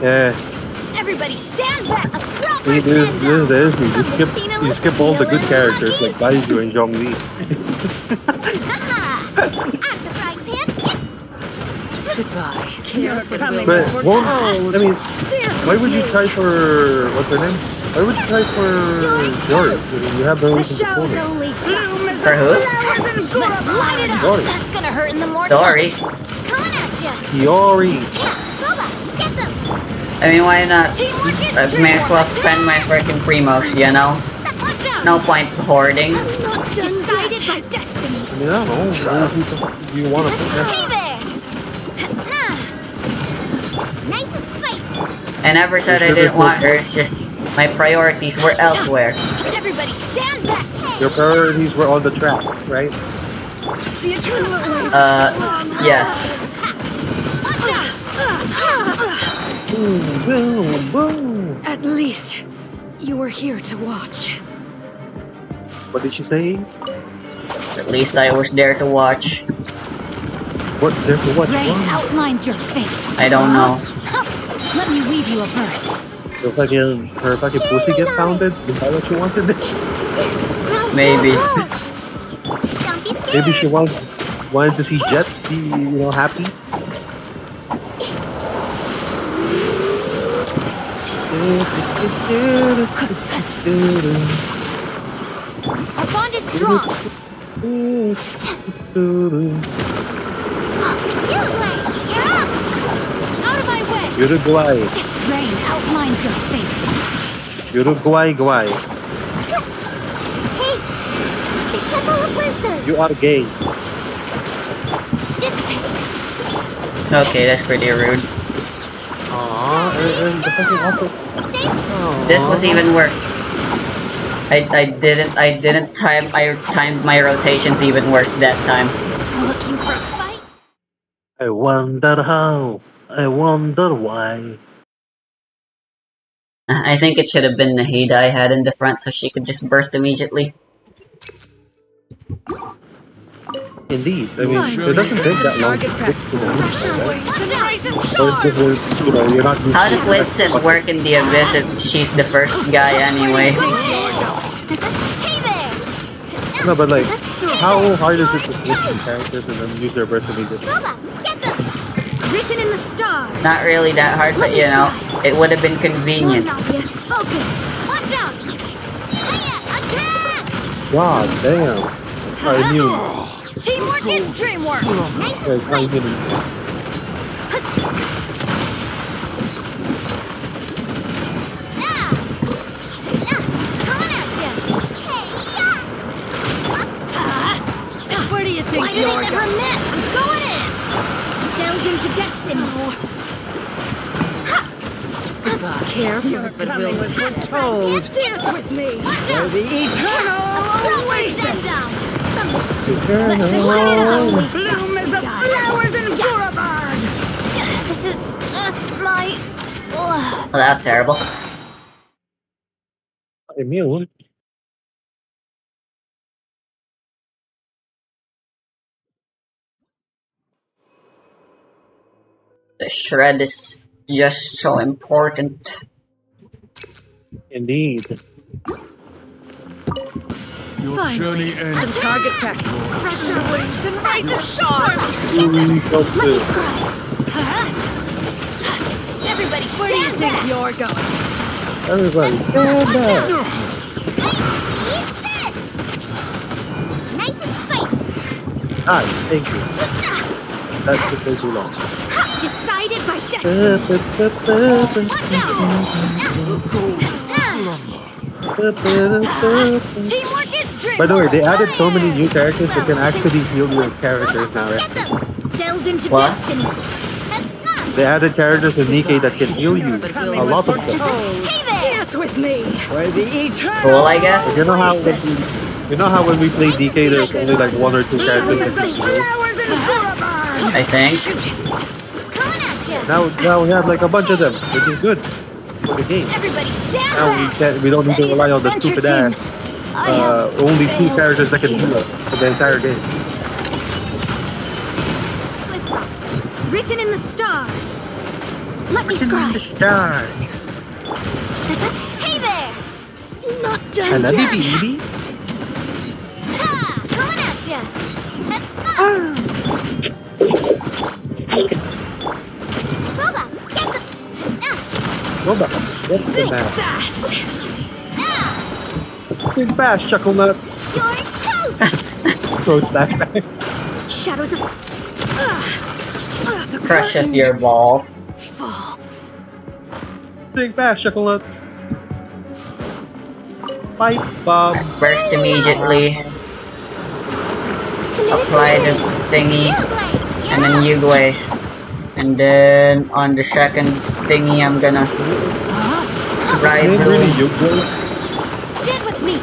Yeah, Everybody stand back. A proper see, this, stand this, down. this, you skip, you skip all the good characters like Baizhu and Zhongli. (laughs) After Goodbye. Your But was. I mean, Dance why would you me. try for what's her name? Why would you try for George? You have the the reason to show's it. only just. For who? Let's light it up. Dori. That's gonna hurt in the morning. Dori. Coming at ya. Fiori. Yeah, Booba, get them. I mean, why not? Teamwork is I may as well spend my freaking primos, you know? No point hoarding. I'm not decided by destiny. I mean, I don't know. Who the fuck do you want to I never said I didn't want her, it's just my priorities were elsewhere. Everybody stand back. Hey. Your priorities were on the track, right? The eternal oasis. Uh, yes. Boom, boom, boom. At least you were here to watch. What did she say? At least I was there to watch. What? There for what? Rain Wow. outlines your fate. I don't know. Let me weave you a verse. So fucking her fucking pussy get pounded? Is that what she wanted? (laughs) Maybe. (laughs) Don't. Maybe she wants wanted to see Jet be you know happy. Our bond is strong. (laughs) You, Blake, you're up. Out of my way. Uruguay, Rain outlines your fate. Uruguay, guay. Hey, the Temple of Wisdom. You are gay. Okay, that's pretty rude. Aww, and, and the fucking also. Aww. This was even worse. I, I didn't I didn't time I timed my rotations even worse that time. Looking for a fight? I wonder how. I wonder why. I think it should have been the Nahida I had in the front so she could just burst immediately. Indeed. I mean, Fine. it doesn't take that long. Target to practice. fix, you know. Pressure waves and rises Or stars. if this is, you know, you're not used How does Winston work in the Abyss if she's the first guy anyway? No, but like, how hard is it to switch from characters and then use their burst immediately? Boba, get them. Written in the stars. Not really that hard, but you know, it would have been convenient. One of you. Focus. Watch out. Attack. God damn. Are immune. Teamwork is dreamwork. Nice Yeah, and it's not spicy. even. Now. Now, coming at ya. Hey, yeah. Where do you think Why you're it never going? met? I'm going in. Delve into destiny. Careful, but we'll sit told. Dance with me. Watch For out. the eternal Stand oasis. down. Bloom as the flowers in Durabard. This is just my. Oh, Ugh. Well, that's terrible. Immune? The shred is just so important. Indeed. Your Finally, journey some ends. target practice. Pressure waves and rises stars. Really close Let me to. scribe. Everybody Where do you stand think back. you're going? Everybody, stand Watch up. Eat this. Nice and spicy. Ah, thank you. That took way too long. Decided by destiny. Watch out. Teamwork is dreamwork. By the way, they added so many new characters that can actually heal your characters now, right? Into What? destiny. They added characters in Nikke that can heal you. A lot of them. Hey. Dance with me. For the eternal Cool, I guess. You know how when we, oasis. you know how when we play DK, there's only like one or two characters that the can heal. Flowers in Durabard. I think. Coming at you. Now, now we have like a bunch of them, which is good for the game. Everybody stand Now we can't, we don't need to rely on the Adventure stupid ass. Uh, only two characters that can you. heal us for the entire game. Written in the stars. Let me scribe. Star. hey there. Not done Hello, yet. baby. Ha! Coming at ya. Boba, get the. Now, Go back. What's the Think matter? fast. now. Think fast, Chuckle Nut. You're toast. Throws back. Shadows of Crushes your balls. fall. Think fast, Chuckle Nut. Fight, Bob. Burst immediately. Apply the thingy. And then Yugway. And then on the second thingy, I'm gonna ride Didn't really through. you go. Stand with me.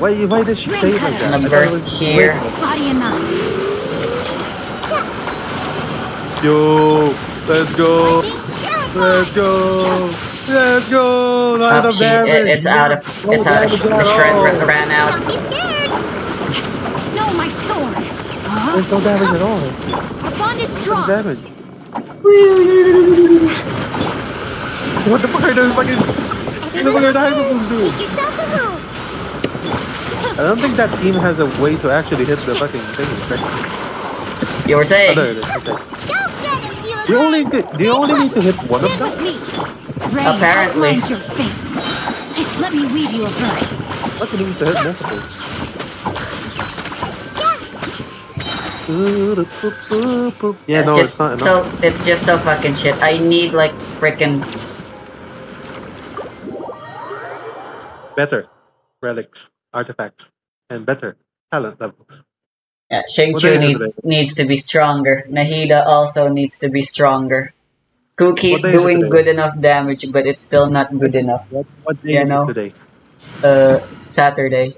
Why, why does she say it like that? Gonna I burst here. Body and mind. Yo. Let's go. Let's go. Let's go. Not Oh, she, it, it's out of, No it's out of, damage the at shred all. ra- ran out. There's no damage at all. Our bond is No damage. What the fuck are those fucking... What are the hyperbloom doing? Make yourselves a move. I don't think that team has a way to actually hit the fucking thing. You were Oh, saying? there it is. Okay. Go get him, you Do you only do you only need to hit one of them? with. Ray Apparently. your fate. Let me weave you a verse. What do you need to hit multiple? Yeah, it's no, just it's not enough. so it's just so fucking shit. I need like freaking better relics, artifacts, and better talent levels. yeah, Xingqiu needs needs to be stronger. Nahida also needs to be stronger. Kuki's What is doing good enough damage, but it's still not good enough. What what day You is know? it today? Uh, Saturday.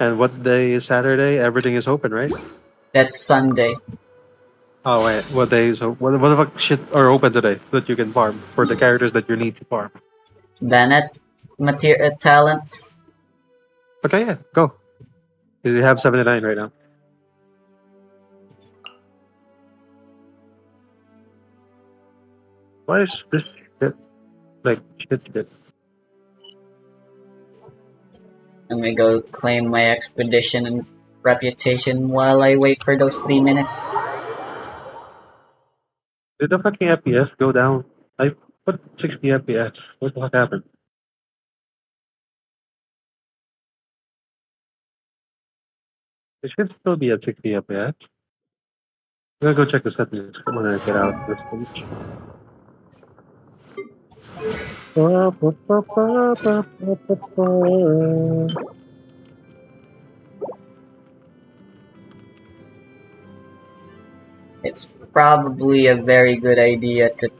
And what day is Saturday? Everything is open, right? That's Sunday. Oh wait, what days? What what the fuck shit are open today that you can farm for the characters that you need to farm? Bennett, material uh, talents. Okay, yeah, go. you have seventy nine right now. Why is this shit like shit shit? Let me go claim my expedition and reputation while I wait for those three minutes. Did the fucking FPS go down? I put 60 FPS. What the fuck happened? It should still be at 60 FPS. I'm gonna go check the settings when I get out of this page. It's probably a very good idea to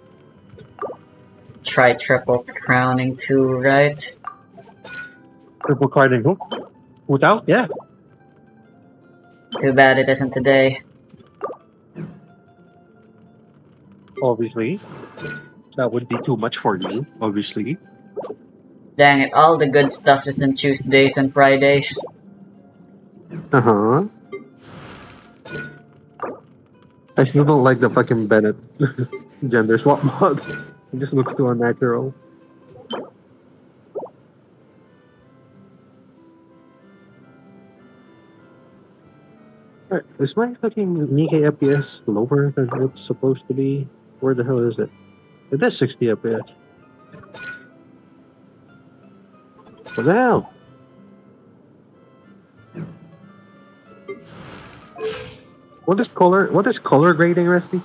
try triple crowning too, right? Triple hook. Without? Yeah. Too bad it isn't today. Obviously. That would be too much for me, obviously. Dang it, all the good stuff is on Tuesdays and Fridays. Uh huh. I still don't like the fucking Bennett (laughs) gender swap mod. It just looks too unnatural. Alright, is my fucking Nikke FPS lower than it's supposed to be? Where the hell is it? It is 60 FPS. What the hell? What is color? What is color grading, Rusty?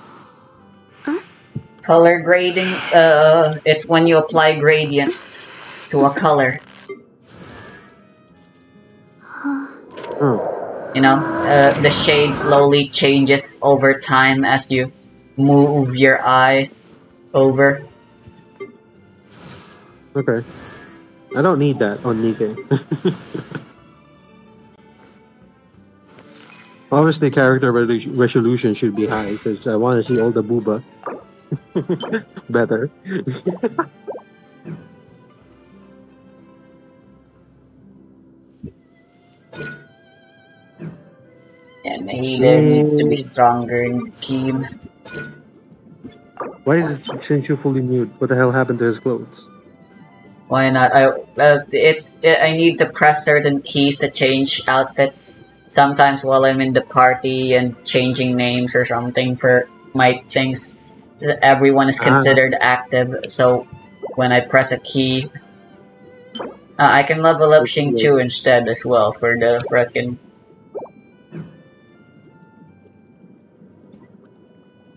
Color grading, uh, it's when you apply gradients to a color. Oh, You know, uh, the shade slowly changes over time as you move your eyes over. okay. I don't need that on Nikke. (laughs) Obviously, character re- resolution should be high because I want to see all the booba (laughs) better. And Nahida needs to be stronger in the team. Why is Xingqiu fully nude? What the hell happened to his clothes? Why not? I uh, it's I need to press certain keys to change outfits. Sometimes while I'm in the party and changing names or something for my things, everyone is Ah. considered active. So when I press a key, uh, I can level up Xingqiu instead as well for the frickin'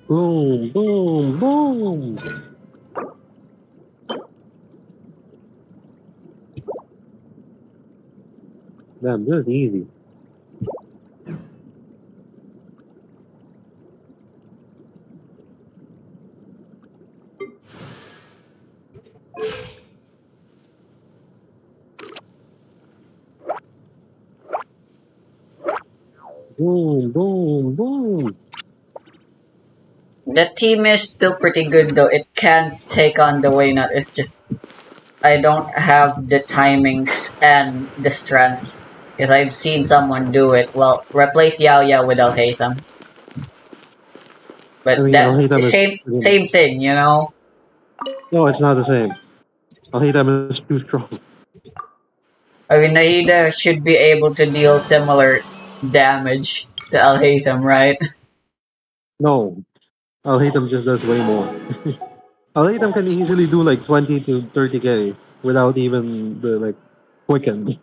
Boom, boom, boom. Damn, this is easy. Boom, boom, boom. The team is still pretty good though. It can't take on the Wenut. It's just I don't have the timings and the strength. Because I've seen someone do it. Well, replace Yao Yao with Alhaitham. But I mean, that Haitham is same same thing, you know. No, it's not the same. Alhaitham is too strong. I mean, Nahida should be able to deal similar damage to Alhaitham, right? No. Alhaitham just does way more. (laughs) Alhaitham can easily do like 20 to 30k without even the like quicken.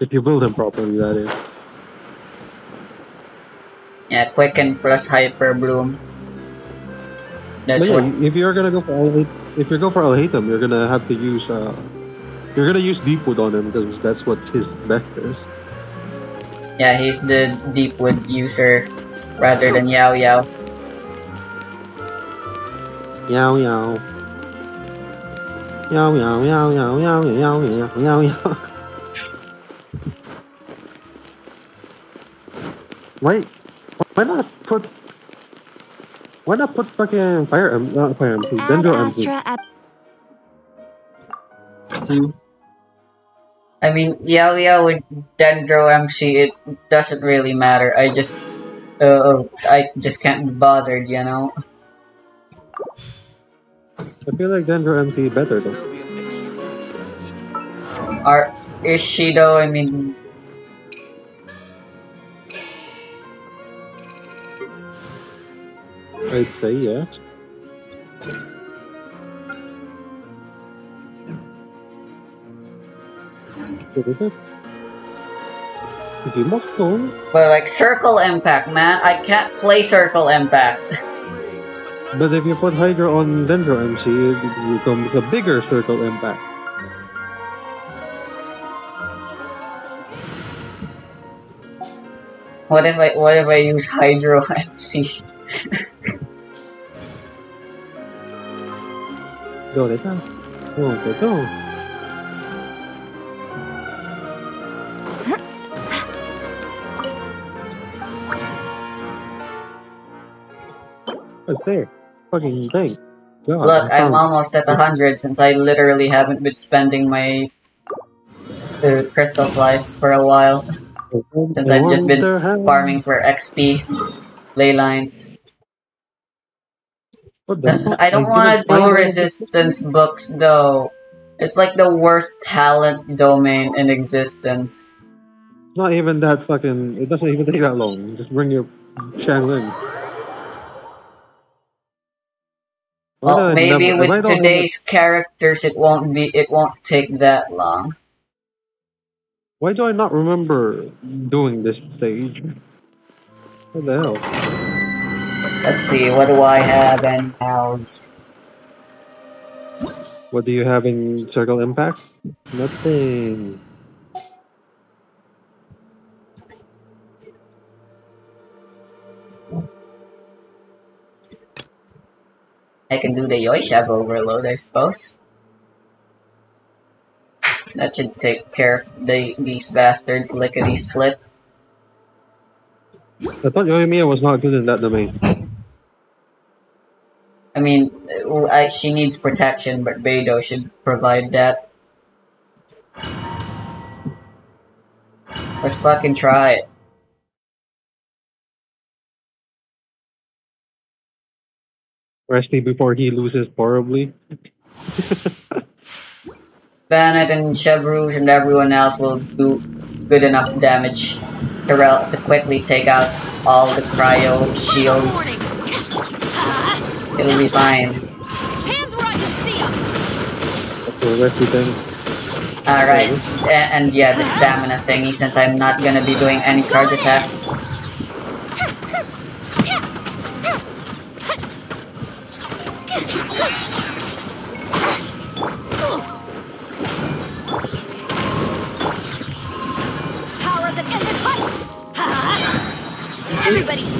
If you build him properly, that is. Yeah, Quicken plus Hyper Bloom. That's But yeah, what. if you're gonna go for Al if you go for Alhaitham, you're gonna have to use uh, you're gonna use Deepwood on him because that's what his best is. Yeah, he's the Deepwood user rather than Yao Yao. Yow yow. Yow yow yow yow yow yow yow yow yow. Why? Why not put? Why not put fucking fire uh, M? Not fire MC. Ad Dendro MC. Astra ep- hmm? I mean, Yao with Dendro MC, it doesn't really matter. I just, uh, I just can't be bothered, you know. I feel like Dendro MC better though. There'll be an extra for that. Are is she though? I mean, I'd say yes. You must go. but like Circle Impact, man, I can't play Circle Impact. But if you put Hydra on Dendro MC, it becomes a bigger circle impact. What if I what if I use Hydro MC? Go go. Go, go. There? Fucking. God, Look, I'm almost at 100 since I literally haven't been spending my uh, crystal flies for a while. since I've just been Farming for XP, ley lines. What the (laughs) fuck? I don't want to do resistance books though. It's like the worst talent domain in existence. Not even that fucking. It doesn't even take that long. Just bring your Xiangling. Why Well, maybe why with today's characters, it won't be. It won't take that long. Why do I not remember doing this stage? What the hell? Let's see. What do I have in house? What do you have in Circle Impact? Nothing. I can do the Yoishav overload, I suppose. That should take care of the, these bastards lickety split. I thought Yoimiya was not good in that domain. I mean, I, she needs protection, but Beidou should provide that. Let's fucking try it. Resty before he loses horribly. Bennett and Chevreuse and everyone else will do good enough damage to, rel- to quickly take out all the cryo shields. It'll be fine. Hands where I can see 'em. Resty then. Alright, and, and yeah, the stamina thingy, since I'm not gonna be doing any charge attacks.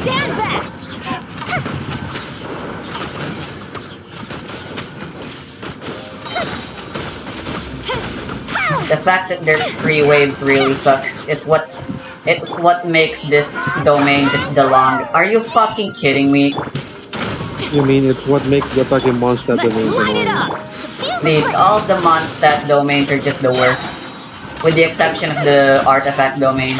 Stand back. The fact that there's three waves really sucks. It's what It's what makes this domain just the long. Are you fucking kidding me? You mean it's what makes the fucking monster domain light it annoying? up. The fuse Dude, all the Mondstadt domains are just the worst. With the exception of the artifact domains.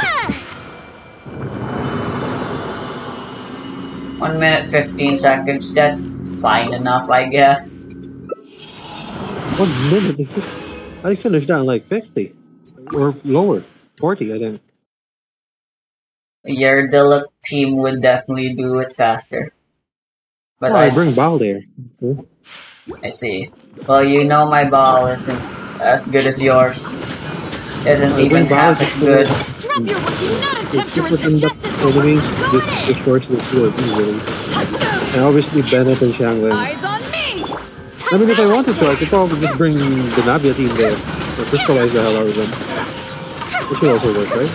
1 minute 15 seconds, that's fine enough, I guess. One minute? I finished down like 50. Or lower. 40, I think. Your Dilla team would definitely do it faster. But oh, I I, bring ball there. Okay. I see. Well, you know my ball isn't as good as yours. Isn't I even bring Bal half as just good. Drop your weapon. Do not attempt It's to just resist within the justice for enemies, Go this in. destroys the field easily. And obviously Bennett and Xiangling. Eyes on me. I mean, if I wanted to, I could probably just bring the Navia team there. Or crystallize the hell out of them. Which would also work, right?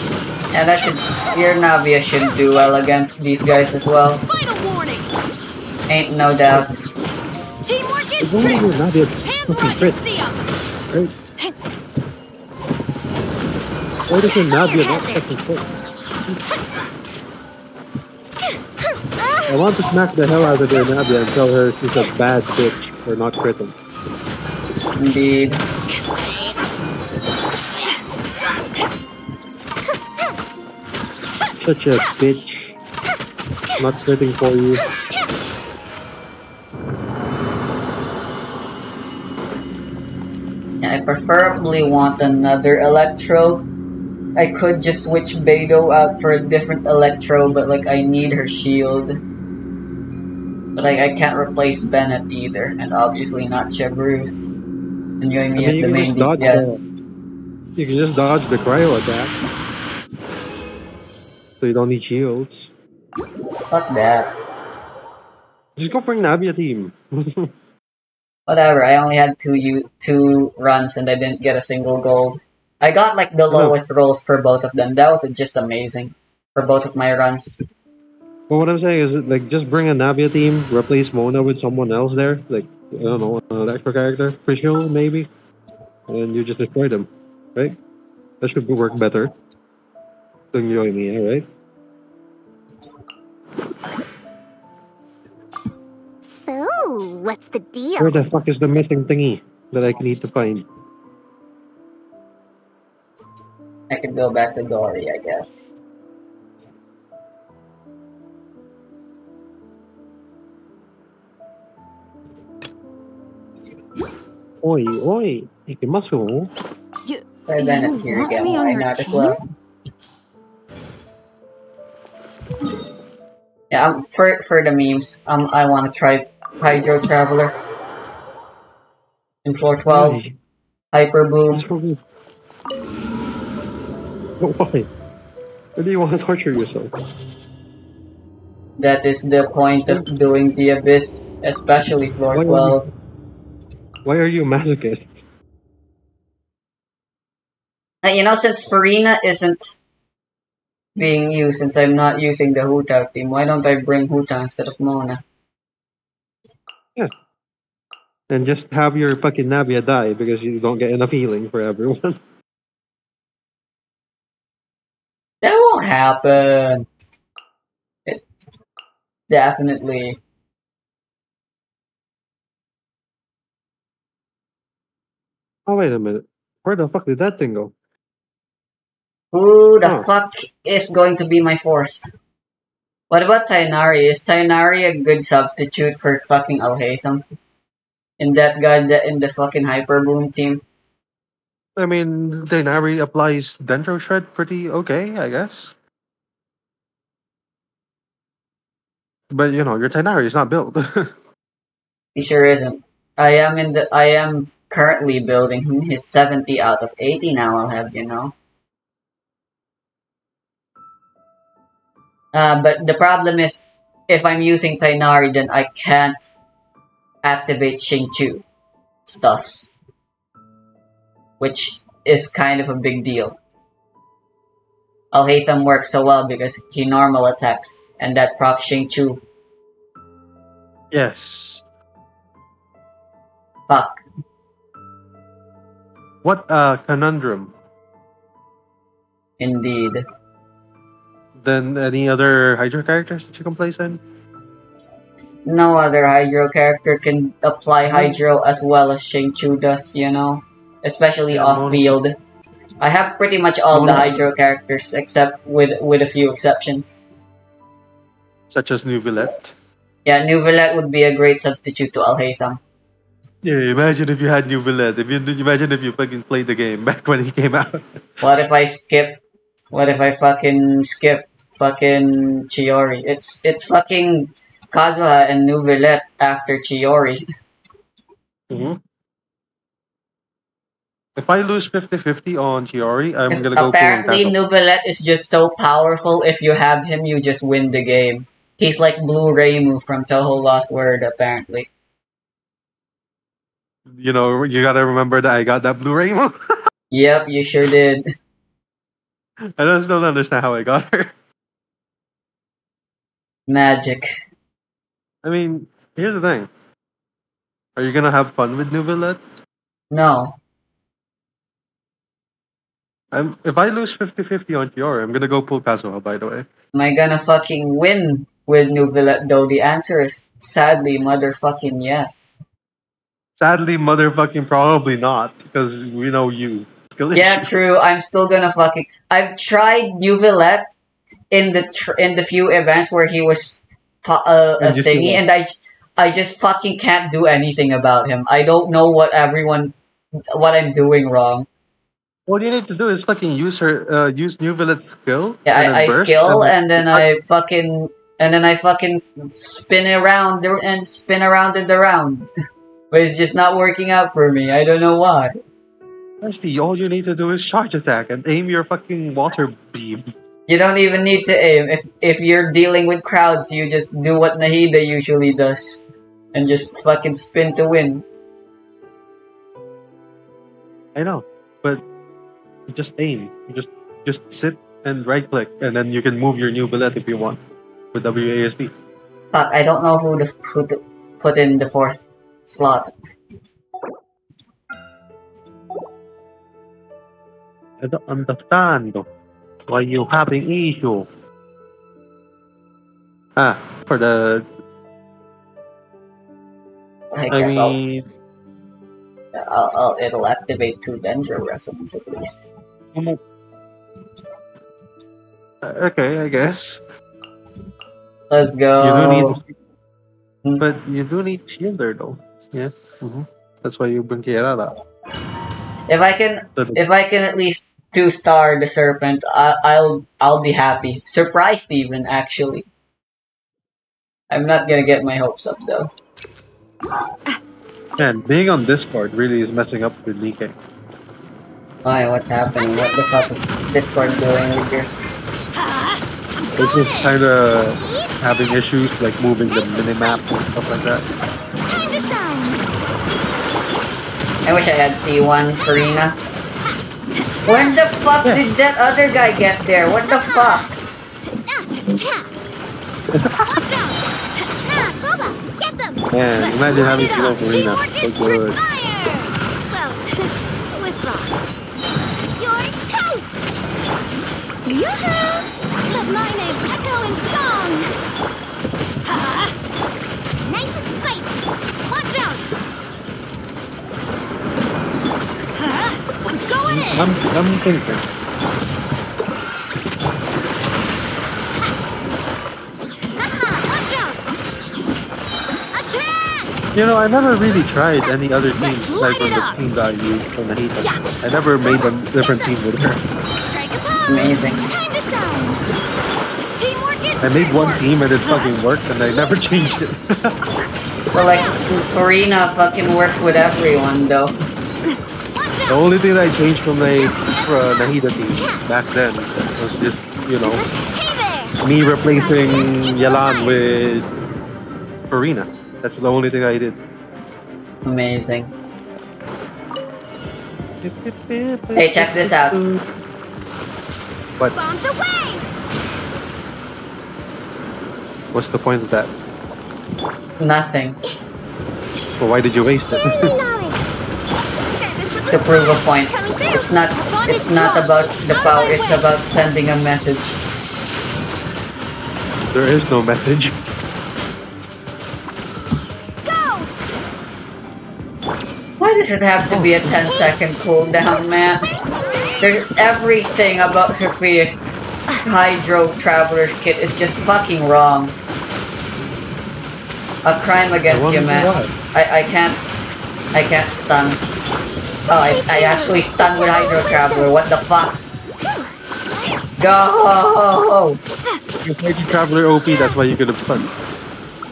And that should your Navia should do well against these guys as well. Final warning. Ain't no doubt. Teamwork It's is only trick. Navia Hands fucking where I can see 'em. right? Why does Navia not fucking? I want to smack the hell out of their Navia and tell her she's a bad bitch for not critting. Indeed. Such a bitch. Not critting for you. I preferably want another Electro. I could just switch Beidou out for a different Electro, but like I need her shield. But like I can't replace Bennett either, and obviously not Chevreuse. And me I mean, you the can main just dodge DPS. You can just dodge the cryo attack. So you don't need shields. Fuck that. Just go bring Navia team. (laughs) Whatever. I only had two u- two runs and I didn't get a single gold. I got like the lowest rolls for both of them. That was just amazing for both of my runs. But what I'm saying is, like, just bring a Navia team, replace Mona with someone else there, like, I don't know, uh, an extra character, Prishil maybe, and you just destroy them, right? That should work better. Than you and me, right? So, what's the deal? Where the fuck is the missing thingy that I need to find? I could go back to Dori, I guess. Oi, oi, ikimasu. You, Try You Bennett here want again. me on Why your not as team? well? Yeah, um, for for the memes, um, I want to try Hydro Traveler in floor twelve. Hyper Bloom. What's wrong with- Why? Why do you want to torture yourself? That is the point of doing the Abyss, especially floor Why would you- twelve. Why are you a masochist? Uh, you know, since Furina isn't being used, since I'm not using the Hu Tao team, why don't I bring Hu Tao instead of Mona? Yeah. And just have your fucking Navia die because you don't get enough healing for everyone. (laughs) That won't happen. It definitely. oh, wait a minute. Where the fuck did that thing go? Who the Huh. fuck is going to be my fourth? What about Tighnari? Is Tighnari a good substitute for fucking Alhaitham? In that guy that in the fucking Hyperbloom team? I mean, Tighnari applies Dendro Shred pretty okay, I guess. But you know, your Tighnari is not built. (laughs) He sure isn't. I am in the I am currently building him his seventy out of eighty now I'll have you know. Uh, but the problem is if I'm using Tighnari then I can't activate Xingqiu stuffs. Which is kind of a big deal. Alhaitham works so well because he normal attacks and that procs Xingqiu. yes. Fuck. What a conundrum? Indeed. then any other Hydro characters that you can place in? No other Hydro character can apply mm-hmm. Hydro as well as Xingqiu does, you know? Especially Yeah, off-field. I have pretty much all the Hydro characters except with with a few exceptions. Such as Neuvillette. Yeah, Neuvillette would be a great substitute to Alhaitham. Yeah, imagine if you had Neuvillette. If you imagine if you fucking played the game back when he came out. (laughs) What if I skip? What if I fucking skip fucking Chiori? It's it's fucking Kazuha and Neuvillette after Chiori. Mhm. If I lose 50-50 on Chiori, I'm gonna go apparently Apparently, Neuvillette is just so powerful. If you have him, you just win the game. He's like Blue Reimu from Touhou Lost Word, apparently. You know, you gotta remember that I got that blue ray I (laughs) Yep, you sure did. don't still don't understand how I got her. Magic. I mean, here's the thing. Are you gonna have fun with Neuvillette? No. I'm, if I lose 50-50 on Chiori, I'm gonna go pull Kazuha, by the way. Am I gonna fucking win with Neuvillette though? The answer is sadly motherfucking yes. Sadly, motherfucking probably not, because we know you. Yeah, true. I'm still gonna fucking. I've tried Neuvillette in the tr- in the few events where he was uh, a thingy, and I I just fucking can't do anything about him. I don't know what everyone what I'm doing wrong. What you need to do is fucking use her, uh, use Neuvillette's skill. Yeah, and then I, I skill then- and then I fucking and then I fucking spin around and spin around and around. (laughs) but it's just not working out for me. I don't know why. Honestly, all you need to do is charge attack and aim your fucking water beam. You don't even need to aim. If if you're dealing with crowds, you just do what Nahida usually does. And just fucking spin to win. I know, but you just aim. You just just sit and right click, and then you can move your new bullet if you want with WASD. Fuck, I don't know who to who to put in the fourth slot. I don't understand why you having issue. Ah, for the I I guess mean, I'll, I'll, I'll it'll activate two danger resonance at least. Okay, I guess Let's go. you do need, but you do need shielder though. Yeah, hmm that's why you bring Kirara. If I can if I can at least two star the serpent, I, I'll I'll be happy. Surprised even actually. I'm not gonna get my hopes up though. Man, being on Discord really is messing up with Nikke. Why? What's happening? What the fuck is Discord doing with yours? It's just kind of having issues like moving the minimap and stuff like that. Time to shine. I wish I had C1 Karina. When the fuck Yeah. did that other guy get there? What the fuck? Cha. Nah, Boba, get them. Man, imagine having it Silo up. Marina. Teamwork (laughs) So good. Yoo-hoo! Let my name echo in song. Ha! Nice and spicy. Watch out. Ha! I'm going in. I'm, I'm thinking. Haha, watch out. Attack! You know, I never really tried any other team aside from the team that I used from Nahida. I never made a different team with her. Strike a pose. Amazing. Time to shine. Teamwork is I made one teamwork. team and it fucking worked and I never (laughs) changed it. well, like Karina fucking works with everyone though. The only thing I changed from the uh, Nahida team back then was just, you know, me replacing Yelan with Furina. That's the only thing I did. Amazing. Hey, check this out. What? Bombs away. What's the point of that? Nothing. Well, why did you waste it? (laughs) To prove a point. It's not it's not about the power, it's about sending a message. There is no message. Why does it have to be a 10 second cooldown, man? There's everything about Sophia's Hydro Traveler's Kit is just fucking wrong. A crime against man. I, I can't I can't stun. Oh, I, I actually stun with Hydro Traveler. What the fuck? Go! You played the Traveler OP, that's why you could have stunned.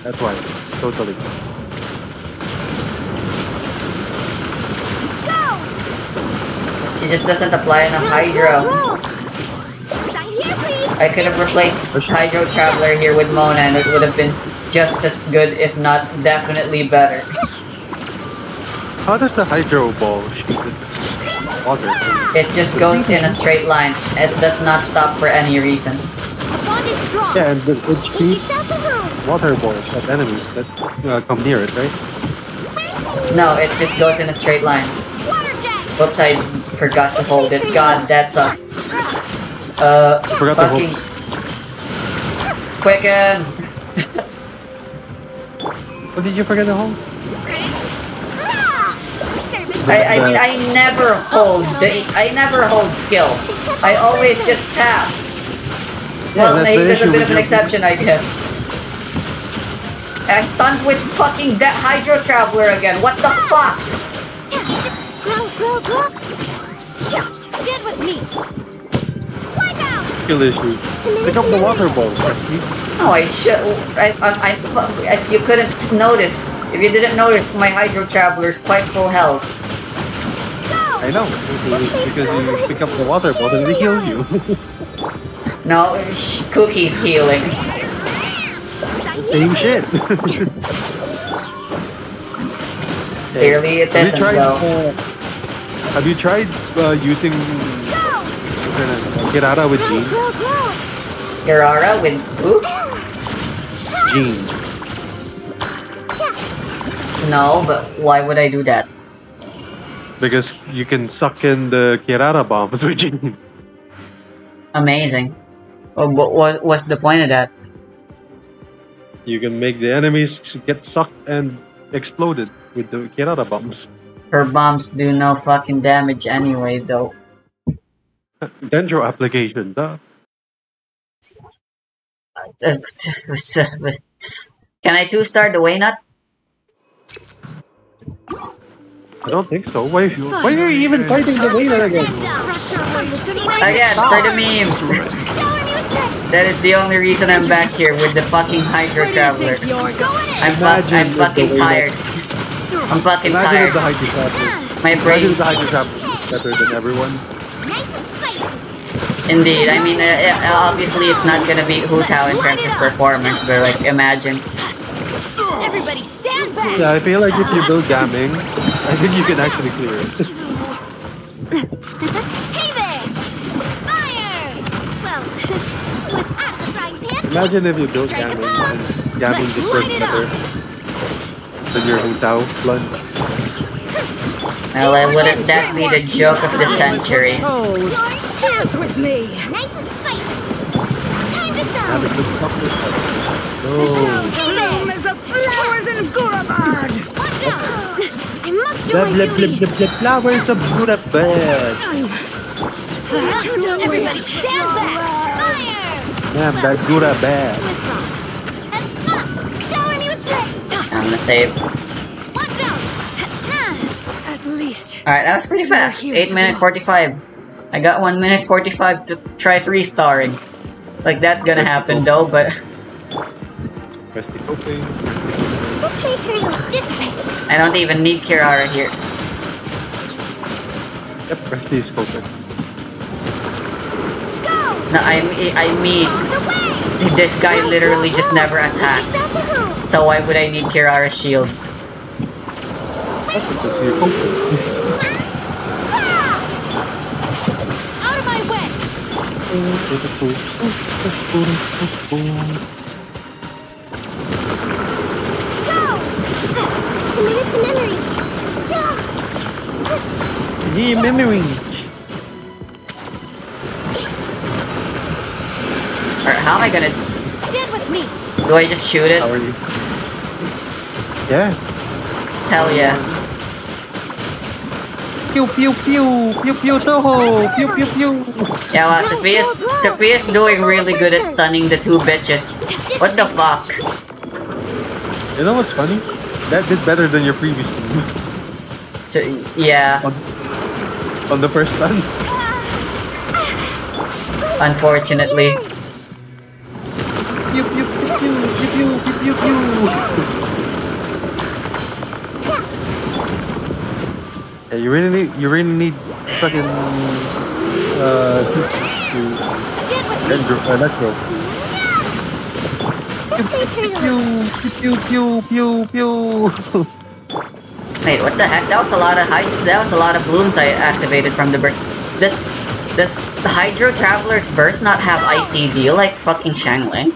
That's why. Totally. Go! She just doesn't apply Hydro. Sign here, please! I could have replaced Hydro Traveler here with Mona and it would have been just as good, if not definitely better. How does the Hydro Ball water? It just goes in a straight line. It does not stop for any reason. Our bond is strong! Yeah, and it it Keep shoots yourselves a room! water balls at enemies that uh, come near it, right? No, it just goes in a straight line. Water jet! Oops, I forgot to hold it. God, that sucks. Uh, Forgot to hold- fucking... Quicken! What did you forget to hold? I, I mean, I never hold the, I never hold skills. I always just tap. Well, that's Nate is a bit of an exception, I guess. I stunned with fucking that Hydro Traveler again. What the fuck? Stand with me! Wipe out! Skill issue. Pick up the water ball. You- Oh, I should. I, I, I, you couldn't notice, if you didn't notice, my Hydro Traveler is quite full health. I know. Because you pick up the water ball and they heal you. (laughs) No, Kuki's healing. Same shit. Clearly, it Have you doesn't though. Have you tried uh, using Go! Kirara with Jean? Kirara with who? Jean. No, but why would I do that? Because you can suck in the Kirara bombs with Jean. Amazing. Oh, what was what's the point of that? You can make the enemies get sucked and exploded with the Kirara bombs. Her bombs do no fucking damage anyway, though. Dendro application, duh. Can I two star the Wenut? I don't think so. Why, you, why are you even fighting the Vader again? Again, for the memes. That is the only reason I'm back here with the fucking Hydro Traveler. I'm, fu- I'm Imagine with the fucking way tired. I'm fucking Imagine if the tired. Hydro Trapper. My Imagine if the Hydro Trapper is better than everyone. Nice and spicy. indeed. I mean, uh, uh, obviously it's not gonna be Hu Tao in terms of performance, but like, imagine. Everybody stand back! Yeah, I feel like if you build Gaming, I think you can actually clear it. (laughs) Hey there! Fire! Well, (laughs) without the frying pan, Imagine if you built Gaming and Gaming just worked better than your Hu Tao plunge. Well, uh, wouldn't that be the joke of the century? Told. glory Dance with me. Nice and spicy! Time to Have it show! just suck this up. No. Bloom as the flowers in Gurabad. Watch out! I must do Blah, my blah, blah, duty! blah, blah, flowers of Budapest. Everybody stand back! Fire! Damn, that Gura I'm gonna save. Watch out! At least. Alright, that was pretty fast. 8 minute 45. I got 1 minute 45 to try 3 starring. Like, that's gonna happen though, but Press the coping. This may turn out this way! I don't even need Kirara here. Yep, press the coping. Go! No, I, I mean, On the way! this guy literally just never Make attacks. yourselves a room! So why would I need Kirara's shield? That's it, press the coping. Out of my way! Go! Commit to memory! Go! Yeah, memory. How am I gonna... Stand with with me. Do I just shoot it? How are you? Yeah. Hell yeah. Pew pew pew pew pew toho pew pew pew. Yeah, well, Sophia's, Sophia's doing really good at stunning the two bitches. What the fuck? You know what's funny? That did better than your previous one. So, yeah, on the first stun. unfortunately. Yeah, you really need you really need fucking uh to, to Get with me. electro, electro. Stay Pew pew pew pew pew pew. Wait, what the heck? That was a lot of hy- that was a lot of blooms I activated from the burst. This, this, the Hydro Traveler's burst not have ICD like fucking Xiangling?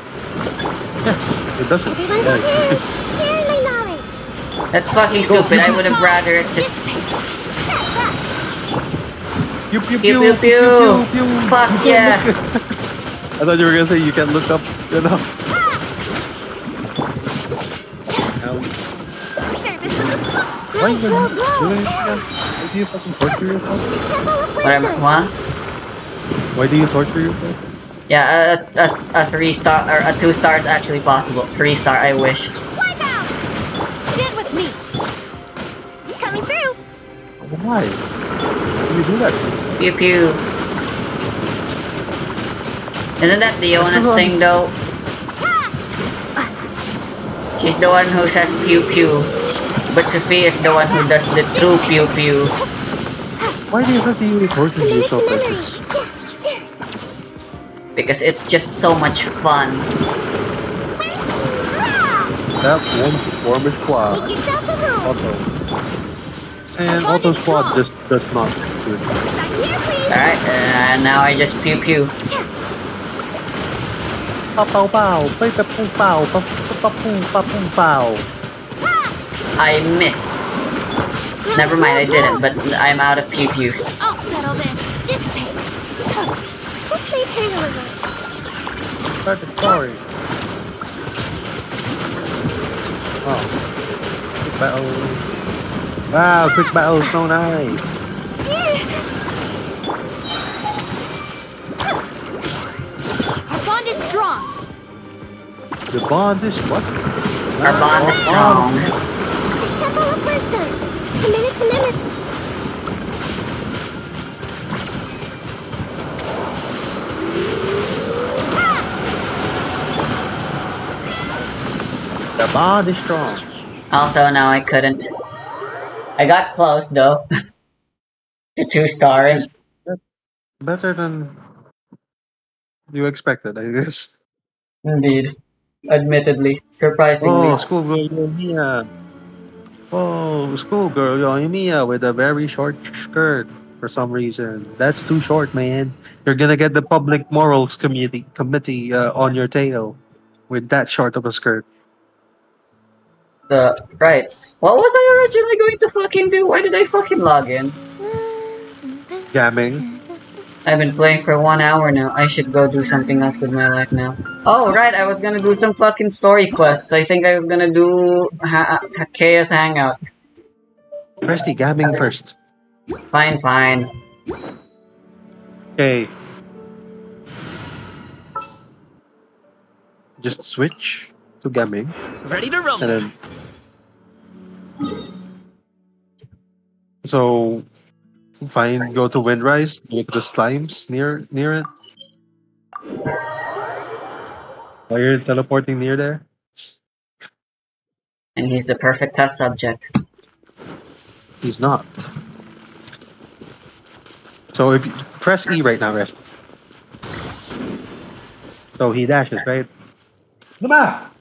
Yes, it doesn't. Everyone's okay. Sharing my knowledge. That's fucking stupid. I would have rather just Pew pew pew pew pew pew. Fuck yeah. I thought you were gonna say you can look up enough. Why are you doing it? Why do you fucking torture yourself? Temple of Whatever. What? Why do you torture yourself? Yeah, a, a, a three star or a two star is actually possible. Three star, I wish. Wipe out. Get with me. Coming through. Why? Why do you do that? Pew pew. Isn't that the This is Jonas on- thing though? She's the one who says pew pew. But Sophie is the one who does the true pew pew. Why do you have to use torture Minute yourself like this? Because it's just so much fun. That one performance squad. Make yourselves at home. Auto. And auto squad just does not do it. Back here, please. Alright, uh, now I just pew pew. Pow pow pow, play the poo pow, pow pow pow pow pow. I missed. Never mind, I didn't, but I'm out of pew pews. I'll settle this. Dissipate. Let's leave her deliver. Start the story. Oh. Quick battle. Wow, quick battle, so nice. Our bond is strong. The bond is what? Our bond is strong. The Temple of Wisdom. A minute to memory. The bond is strong. Also, now I couldn't. I got close though. (laughs) to two stars. Better than you expected, I guess. Indeed. Admittedly. Surprisingly. Oh, schoolgirl Yoimiya. Oh, schoolgirl Yoimiya with a very short skirt for some reason. That's too short, man. You're gonna get the public morals committee committee uh, on your tail with that short of a skirt. Uh, right. What was I originally going to fucking do? Why did I fucking log in? Gaming. I've been playing for one hour now. I should go do something else with my life now. Oh, right. I was gonna do some fucking story quests. I think I was gonna do ha- Chaos Hangout. Presty, Gaming first. Fine, fine. Okay. Just switch to Gaming Ready to rumble. And then. So, fine. Go to Windrise. Look at the slimes near near it. Are you're teleporting near there. And he's the perfect test subject. He's not. So if you press E right now, rest. So he dashes, right? Diba? In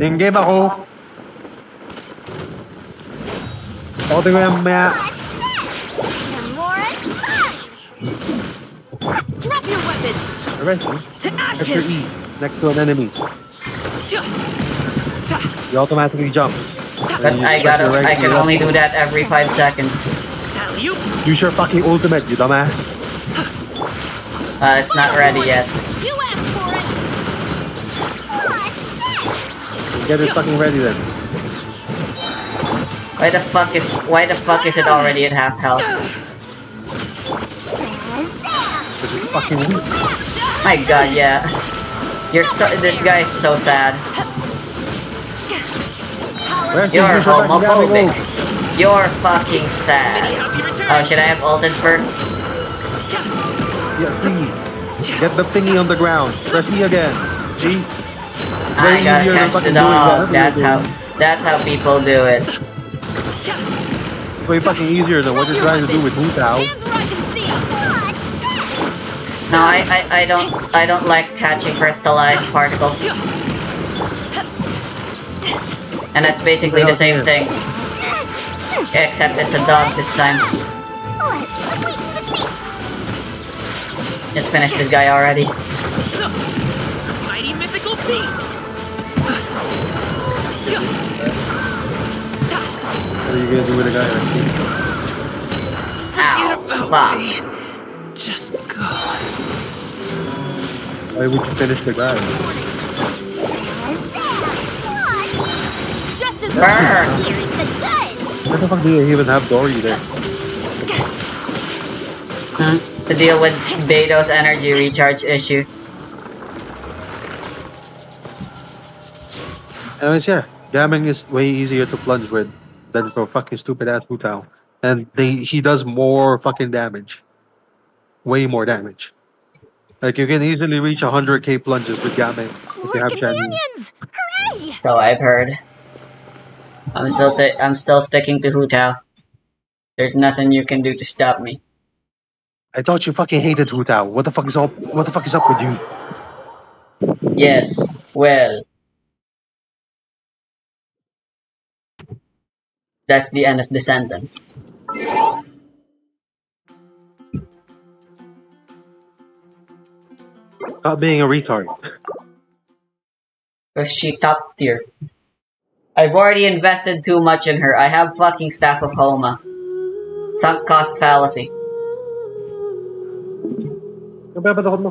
game ako. Holding ko yung maya. And more at five. Drop your weapons. Eventually, To ashes. E next to an enemy. You automatically jump. But I gotta, your right I can only do that every five seconds. Use your fucking ultimate, you dumbass. Uh, it's not ready yet. You asked Get it fucking ready then. Why the fuck is why the fuck is it already at half health? Fucking weak. My god, yeah. You're so this guy is so sad. Where's You're homophobic. You're fucking sad. Oh, should I have ulted first? Yeah, see. Get the thingy on the ground. Press E again. See? I gotta easier catch the dog. That's how that's how people do it. Way fucking easier than what you're trying to do with Hu Tao. Hands where I can see 'em. No, I, I, I don't I don't like catching crystallized particles. And that's basically the same thing. Except it's a dog this time. Let's wait and see. Just finish this guy already. Mighty mythical beast! You gonna do with a guy like me? Ow. Fuck. Just go. Why would you finish the guy? Just as Burn. Here is the good. Why the fuck do you even have Dori there? Hmm? To deal with Beto's energy recharge issues. Anyways, yeah, Gaming is way easier to plunge with than for fucking stupid ass Hu Tao. And they he does more fucking damage. Way more damage. Like you can easily reach 100k plunges with Gaming if you have Xianyun. companions. Hooray! So I've heard. I'm still i I'm still sticking to Hu Tao. There's nothing you can do to stop me. I thought you fucking hated Hu Tao. What the fuck is up? What the fuck is up with you? Yes, well. That's the end of the sentence. Stop being a retard. Was she top tier? I've already invested too much in her. I have fucking Staff of Homa. Sunk cost fallacy. Nababad ako mo.